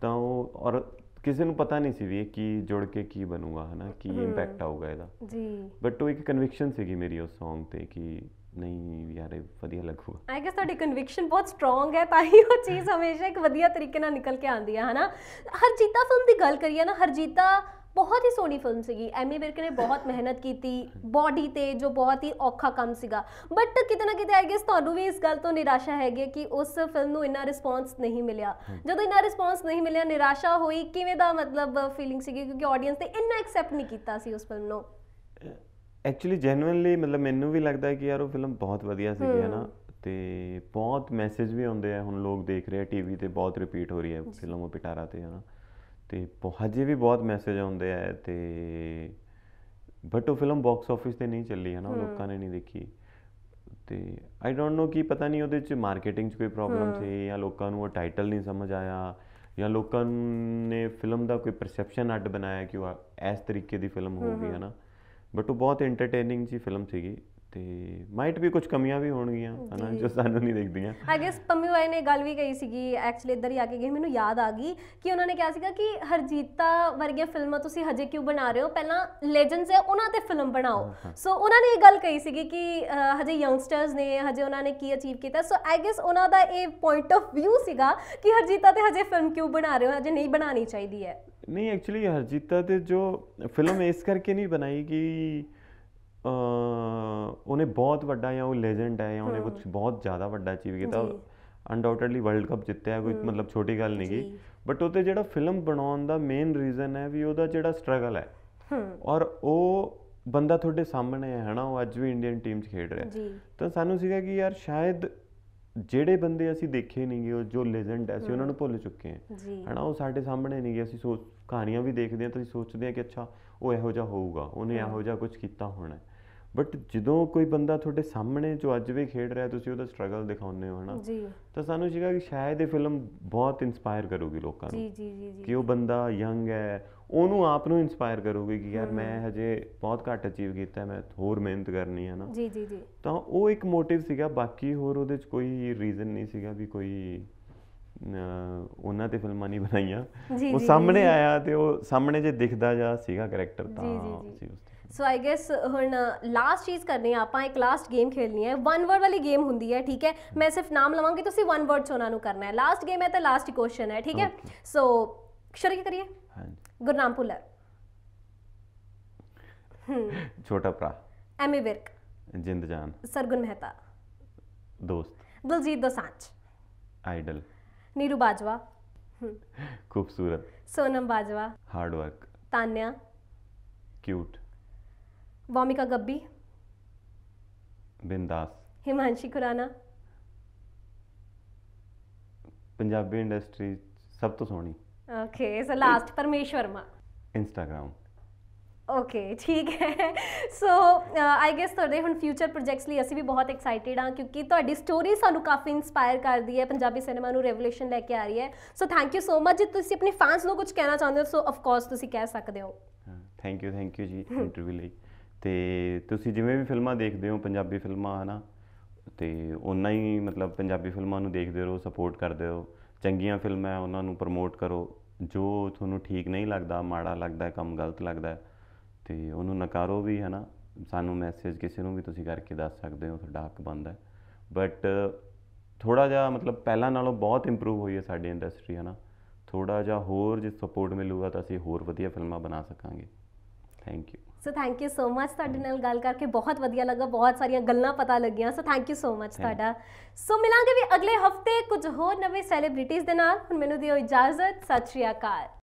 ਤਾਂ ਉਹ ਔਰ ਕਿਸੇ ਨੂੰ ਪਤਾ ਨਹੀਂ ਸੀ ਵੀ ਇਹ ਕੀ ਜੁੜ ਕੇ ਕੀ ਬਣੂਗਾ ਹਨਾ ਕੀ ਇੰਪੈਕਟ ਆਊਗਾ ਇਹਦਾ। ਜੀ। ਬਟ ਉਹ ਇੱਕ ਕਨਵਿਕਸ਼ਨ ਸੀਗੀ ਮੇਰੀ ਉਸ Song ਤੇ ਕਿ ਨਹੀਂ ਯਾਰ ਇਹ ਵਧੀਆ ਲੱਗੂਗਾ। ਆਈ ਗੈਸ ਤੁਹਾਡੀ ਕਨਵਿਕਸ਼ਨ ਬਹੁਤ ਸਟਰੋਂਗ ਹੈ ਤਾਂ ਹੀ ਉਹ ਚੀਜ਼ ਹਮੇਸ਼ਾ ਇੱਕ ਵਧੀਆ ਤਰੀਕੇ ਨਾਲ ਨਿਕਲ ਕੇ ਆਉਂਦੀ ਹੈ ਹਨਾ? ਹਰਜੀਤਾ ਫਿਲਮ ਦੀ ਗੱਲ ਕਰੀਏ ਨਾ ਹਰਜੀਤਾ ਬਹੁਤ ਹੀ ਸੋਹਣੀ ਫਿਲਮ ਸੀਗੀ। ਐਮੀ ਵਿਰਕ ਨੇ ਬਹੁਤ ਮਿਹਨਤ ਕੀਤੀ ਬਾਡੀ ਤੇ ਜੋ ਬਹੁਤ ਹੀ ਔਖਾ ਕੰਮ ਸੀਗਾ। ਬਟ ਕਿਤੇ ਨਾ ਕਿਤੇ ਆਈ ਗੈਸ ਤੁਹਾਨੂੰ ਵੀ ਇਸ ਗੱਲ ਤੋਂ ਨਿਰਾਸ਼ਾ ਹੈਗੀ ਕਿ ਉਸ ਫਿਲਮ ਨੂੰ ਇੰਨਾ ਰਿਸਪੌਂਸ ਨਹੀਂ ਮਿਲਿਆ। ਜਦੋਂ ਇੰਨਾ ਰਿਸਪੌਂਸ ਨਹੀਂ ਮਿਲਿਆ ਨਿਰਾਸ਼ਾ ਹੋਈ ਕਿਵੇਂ ਦਾ ਮਤਲਬ ਫੀਲਿੰਗ ਸੀਗੀ? ਕਿਉਂਕਿ ਆਡੀਅנס ਨੇ ਇੰਨਾ ਐਕਸੈਪਟ ਨਹੀਂ ਕੀਤਾ ਸੀ ਉਸ ਫਿਲਮ ਨੂੰ। ਐਕਚੁਅਲੀ ਜੈਨੂਇਨਲੀ ਮਤਲਬ ਮੈਨੂੰ ਵੀ ਲੱਗਦਾ ਹੈ ਕਿ ਯਾਰ ਉਹ ਫਿਲਮ ਬਹੁਤ ਵਧੀਆ ਸੀਗੀ ਹੈ ਨਾ? ਤੇ ਬਹੁਤ ਮੈਸੇਜ ਵੀ ਆਉਂਦੇ ਆ ਹੁਣ ਲੋਕ ਦੇਖ ਰਹੇ ਆ ਟੀਵੀ ਤੇ ਬਹੁਤ ਰਿਪੀਟ ਹੋ ਰਹੀ ਹੈ ਫਿਲਮ ਉਹ ਪਿਟਾਰਾ ਤੇ ਹੈ ਨਾ? ਤੇ ਹਜੇ ਵੀ ਬਹੁਤ ਮੈਸੇਜ ਆਉਂਦੇ ਆ ਤੇ ਬਟ ਉਹ ਫਿਲਮ ਬਾਕਸ ਆਫਿਸ ਤੇ ਨਹੀਂ ਚੱਲੀ ਹੈ ਨਾ? ਲੋਕਾਂ ਨੇ ਨਹੀਂ ਦੇਖੀ। ਤੇ ਆਈ ਡੋਨਟ ਨੋ ਕਿ ਪਤਾ ਨਹੀਂ ਉਹਦੇ ਚ ਮਾਰਕੀਟਿੰਗ 'ਚ ਕੋਈ ਪ੍ਰੋਬਲਮ ਸੀ ਜਾਂ ਲੋਕਾਂ ਨੂੰ ਉਹ ਟਾਈਟਲ ਨਹੀਂ ਸਮਝ ਆਇਆ ਜਾਂ ਲੋਕਾਂ ਨੇ ਫਿਲਮ ਦਾ ਕੋਈ ਪਰਸੈਪਸ਼ਨ ਅੱਡ ਬਣਾਇਆ ਕਿ ਉਹ ਇਸ ਤਰੀਕੇ ਦੀ ਫਿਲਮ ਹੋਊਗੀ ਹੈ ਨਾ? ਬਟ ਉਹ ਬਹੁਤ ਐਂਟਰਟੇਨਿੰਗ ਜੀ ਫਿਲਮ ਸੀਗੀ ਤੇ ਮਾਈਟ ਵੀ ਕੁਝ ਕਮੀਆਂ ਵੀ ਹੋਣਗੀਆਂ ਹਨਾ ਜੋ। ਸਾਨੂੰ ਨਹੀਂ ਦਿਖਦੀਆਂ। ਆਈ ਗੈਸ ਪੰਮੀ ਬਾਈ ਨੇ ਗੱਲ ਵੀ ਕਹੀ ਸੀਗੀ ਐਕਚੁਅਲੀ ਇੱਧਰ ਹੀ ਆ ਕੇ ਗਈ ਮੈਨੂੰ ਯਾਦ ਆ ਗਈ ਕਿ ਉਹਨਾਂ ਨੇ ਕਿਹਾ ਸੀਗਾ ਕਿ ਹਰਜੀਤਾ ਵਰਗੀਆਂ ਫਿਲਮਾਂ ਤੁਸੀਂ ਹਜੇ ਕਿਉਂ ਬਣਾ ਰਹੇ ਹੋ? ਪਹਿਲਾਂ ਲੈਜੈਂਡਸ ਹੈ ਉਹਨਾਂ ਤੇ ਫਿਲਮ ਬਣਾਓ। ਸੋ ਉਹਨਾਂ ਨੇ ਇਹ ਗੱਲ ਕਹੀ ਸੀਗੀ ਕਿ ਹਜੇ ਯੰਗਸਟਰਸ ਨੇ ਹਜੇ ਉਹਨਾਂ ਨੇ ਕੀ ਅਚੀਵ ਕੀਤਾ। ਸੋ ਆਈ ਗੈਸ ਉਹਨਾਂ ਦਾ ਇਹ ਪੁਆਇੰਟ ਆਫ View ਸੀਗਾ ਕਿ ਹਰਜੀਤਾ ਤੇ ਹਜੇ ਫਿਲਮ ਕਿਉਂ ਬਣਾ ਰਹੇ ਹੋ? ਹਜੇ ਨਹੀਂ ਬਣਾਉਣੀ ਚਾਹੀਦੀ ਹੈ। ਨਹੀਂ ਐਕਚੁਅਲੀ ਹਰਜੀਤਾ ਤੇ ਜੋ ਫਿਲਮ ਇਸ ਕਰਕੇ ਨਹੀਂ ਬਣਾਈ ਕਿ ਉਹਨੇ ਬਹੁਤ ਵੱਡਾ ਜਾਂ ਉਹ ਲੈਜੈਂਡ ਹੈ ਜਾਂ ਉਹਨੇ ਕੁਝ ਬਹੁਤ ਜ਼ਿਆਦਾ ਵੱਡਾ ਅਚੀਵ ਕੀਤਾ ਅਨਡਾਊਟਡਲੀ ਵਰਲਡ ਕੱਪ ਜਿੱਤਿਆ ਕੋਈ ਮਤਲਬ ਛੋਟੀ ਗੱਲ ਨਹੀਂ ਗੀ ਬਟ ਉਹਤੇ ਜਿਹੜਾ ਫਿਲਮ ਬਣਾਉਣ ਦਾ ਮੇਨ ਰੀਜ਼ਨ ਹੈ ਵੀ ਉਹਦਾ ਜਿਹੜਾ ਸਟਰਗਲ ਹੈ ਔਰ ਉਹ ਬੰਦਾ ਤੁਹਾਡੇ ਸਾਹਮਣੇ ਹੈ ਹਨਾ ਉਹ ਅੱਜ ਵੀ ਇੰਡੀਅਨ ਟੀਮ 'ਚ ਖੇਡ ਰਿਹਾ ਤਾਂ ਸਾਨੂੰ ਸੀਗਾ ਕਿ ਯਾਰ ਸ਼ਾਇਦ ਜਿਹੜੇ ਬੰਦੇ ਅਸੀਂ ਦੇਖੇ ਨਹੀਂਗੇ ਉਹ ਜੋ ਲੈਜੈਂਡ ਐ ਅਸੀਂ ਉਹਨਾਂ ਨੂੰ ਭੁੱਲ ਚੁੱਕੇ ਹਾਂ। ਹਨਾ ਉਹ ਸਾਡੇ ਸਾਹਮਣੇ ਨਹੀਂਗੇ ਅਸੀਂ ਸੋਚ ਕਹਾਣੀਆਂ ਵੀ ਦੇਖਦੇ ਹਾਂ ਤਾਂ ਅਸੀਂ ਸੋਚਦੇ ਹਾਂ ਕਿ ਅੱਛਾ ਉਹ ਇਹੋ ਜਿਹਾ ਹੋਊਗਾ ਉਹਨੇ ਇਹੋ ਜਿਹਾ ਕੁਝ ਕੀਤਾ ਹੋਣਾ ਬਟ ਜਦੋਂ ਕੋਈ ਬੰਦਾ ਤੁਹਾਡੇ ਸਾਹਮਣੇ ਜੋ ਅੱਜ ਵੀ ਖੇਡ ਰਿਹਾ ਤੁਸੀਂ ਉਹਦਾ ਸਟਰਗਲ ਦਿਖਾਉਂਦੇ ਹੋ ਹਨਾ? ਜੀ। ਤਾਂ ਸਾਨੂੰ ਸੀਗਾ ਕਿ ਸ਼ਾਇਦ ਇਹ ਫਿਲਮ ਬਹੁਤ ਇਨਸਪਾਇਰ ਕਰੂਗੀ ਲੋਕਾਂ ਨੂੰ। ਜੀ ਜੀ ਜੀ ਜੀ। ਕਿ ਉਹ ਬੰਦਾ ਯੰਗ ਹੈ ਉਹਨੂੰ ਆਪ ਨੂੰ ਇਨਸਪਾਇਰ ਕਰੂਗੀ ਕਿ ਯਾਰ ਮੈਂ ਹਜੇ ਬਹੁਤ ਘੱਟ ਅਚੀਵ ਕੀਤਾ ਮੈਂ ਹੋਰ ਮਿਹਨਤ ਕਰਨੀ ਹੈ ਨਾ ਜੀ ਜੀ ਜੀ। ਤਾਂ ਉਹ ਇੱਕ ਮੋਟਿਵ ਸੀਗਾ ਬਾਕੀ ਹੋਰ ਉਹਦੇ 'ਚ ਕੋਈ ਰੀਜ਼ਨ ਨਹੀਂ ਸੀਗਾ ਵੀ ਕੋਈ ਉਹਨਾਂ ਤੇ ਫਿਲਮਾਂ ਨਹੀਂ ਬਣਾਈਆਂ। ਉਹ ਸਾਹਮਣੇ ਆਇਆ ਤੇ ਉਹ ਸਾਹਮਣੇ ਜੇ ਦਿਖਦਾ ਜਾ ਸੀਗਾ ਕੈਰੈਕਟਰ ਤਾਂ ਜੀ, ਜੀ। ਅਸੀਂ ਉਸ ਸੋ ਆਈ ਗੈਸ ਹੁਣ ਲਾਸਟ ਚੀਜ਼ ਕਰਨੀ ਆ ਆਪਾਂ ਇੱਕ ਲਾਸਟ ਗੇਮ ਖੇਡਣੀ ਹੈ। ਵਨ ਵਰਡ ਵਾਲੀ ਗੇਮ ਹੁੰਦੀ ਹੈ ਠੀਕ ਹੈ? ਮੈਂ ਸਿਰਫ ਨਾਮ ਲਵਾਂਗੀ ਤੁਸੀਂ ਵਨ ਵਰਡ ਚ ਉਹਨਾਂ ਨੂੰ ਕਰਨਾ ਹੈ। ਲਾਸਟ ਗੇਮ ਹੈ ਤਾਂ ਲਾਸਟ ਕੁਐਸਚਨ ਹੈ ਠੀਕ ਹੈ? ਸੋ ਸ਼ੁਰੂ ਕਰੀਏ? ਹਾਂਜੀ। ਗੁਰਨਾਮ ਭੁੱਲਰ। ਛੋਟਾ ਭਰਾ। ਐਮੀ ਵਿਰਕ ਜਿੰਦ ਜਾਨ। ਸਰਗੁਣ ਮਹਿਤਾ। ਦੋਸਤ। ਦਲਜੀਤ ਦੋਸਾਂਝ। ਆਈਡਲ ਨੀਰੂ ਬਾਜਵਾ। ਖੂਬਸੂਰਤ। Sonam Bajwa. Hard work Tania. Cute Wamiqa Gabbi ਬਿੰਦਾਸ Himanshi Khurana Punjabi industry ਸਭ ਤੋਂ ਸੋਹਣੀ okay so last Parmish Verma Instagram okay ਠੀਕ ਹੈ ਸੋ ਆਈ ਗੈਸ ਤੁਹਾਡੇ ਹੁਣ ਫਿਊਚਰ ਪ੍ਰੋਜੈਕਟਸ ਲਈ ਅਸੀਂ ਵੀ ਬਹੁਤ ਐਕਸਾਈਟਿਡ ਹਾਂ ਕਿਉਂਕਿ ਤੁਹਾਡੀ ਸਟੋਰੀ ਸਾਨੂੰ ਕਾਫੀ ਇਨਸਪਾਇਰ ਕਰਦੀ ਹੈ ਪੰਜਾਬੀ ਸਿਨੇਮਾ ਨੂੰ ਰੈਵੋਲੂਸ਼ਨ ਲੈ ਕੇ ਆ ਰਹੀ ਹੈ so thank you so much ਜੇ ਤੁਸੀਂ ਆਪਣੇ ਫੈਨਸ ਨੂੰ ਕੁਝ ਕਹਿਣਾ ਚਾਹੁੰਦੇ ਹੋ ਸੋ ਆਫ ਕੋਰਸ ਤੁਸੀਂ ਕਹਿ ਸਕਦੇ ਹੋ ਥੈਂਕ ਯੂ ਥੈਂਕ ਯੂ ਜੀ ਇੰਟਰਵਿਊ ਲਈ ਤੇ ਤੁਸੀਂ ਜਿਵੇਂ ਵੀ ਫਿਲਮਾਂ ਦੇਖਦੇ ਹੋ ਪੰਜਾਬੀ ਫਿਲਮਾਂ ਹਨਾ ਤੇ ਉਨਾ ਹੀ ਮਤਲਬ ਪੰਜਾਬੀ ਫਿਲਮਾਂ ਨੂੰ ਦੇਖਦੇ ਰਹੋ ਸਪੋਰਟ ਕਰਦੇ ਰਹੋ। ਚੰਗੀਆਂ ਫਿਲਮਾਂ ਉਹਨਾਂ ਨੂੰ ਪ੍ਰਮੋਟ ਕਰੋ। ਜੋ ਤੁਹਾਨੂੰ ਠੀਕ ਨਹੀਂ ਲੱਗਦਾ ਮਾੜਾ ਲੱਗਦਾ ਹੈ, ਕੰਮ ਗਲਤ ਲੱਗਦਾ ਹੈ, ਤੇ ਉਹਨੂੰ ਨਕਾਰੋ ਵੀ ਹਨਾ। ਸਾਨੂੰ ਮੈਸੇਜ ਕਿਸੇ ਨੂੰ ਵੀ ਤੁਸੀਂ ਕਰਕੇ ਦੱਸ ਸਕਦੇ ਹੋ ਤੁਹਾਡਾ ਹੱਕ ਬਣਦਾ। ਬਟ ਥੋੜਾ ਜਿਹਾ ਮਤਲਬ ਪਹਿਲਾਂ ਨਾਲੋਂ ਬਹੁਤ ਇੰਪਰੂਵ ਹੋਈ ਹੈ ਸਾਡੀ ਇੰਡਸਟਰੀ ਹਨਾ। ਥੋੜਾ ਜਿਹਾ ਹੋਰ ਜੇ ਸਪੋਰਟ ਮਿਲੂਗਾ ਤਾਂ ਅਸੀਂ ਹੋਰ ਵਧੀਆ ਫਿਲਮਾਂ ਬਣਾ ਸਕਾਂਗੇ। Thank you so thank you so much ਤੁਹਾਡੇ ਨਾਲ ਗੱਲ ਕਰਕੇ ਬਹੁਤ ਵਧੀਆ ਲੱਗਾ ਬਹੁਤ ਸਾਰੀਆਂ ਗੱਲਾਂ ਪਤਾ ਲੱਗੀਆਂ। So thank you so much ਤੁਹਾਡਾ। ਸੋ ਮਿਲਾਂਗੇ ਵੀ ਅਗਲੇ ਹਫ਼ਤੇ ਕੁਝ ਹੋਰ ਨਵੇਂ ਸੈਲੀਬ੍ਰਿਟੀਜ਼ ਦੇ ਨਾਲ। ਹੁਣ ਮੈਨੂੰ ਦਿਓ ਇਜਾਜ਼ਤ। ਸਤਿ ਸ਼੍ਰੀ ਅਕਾਲ।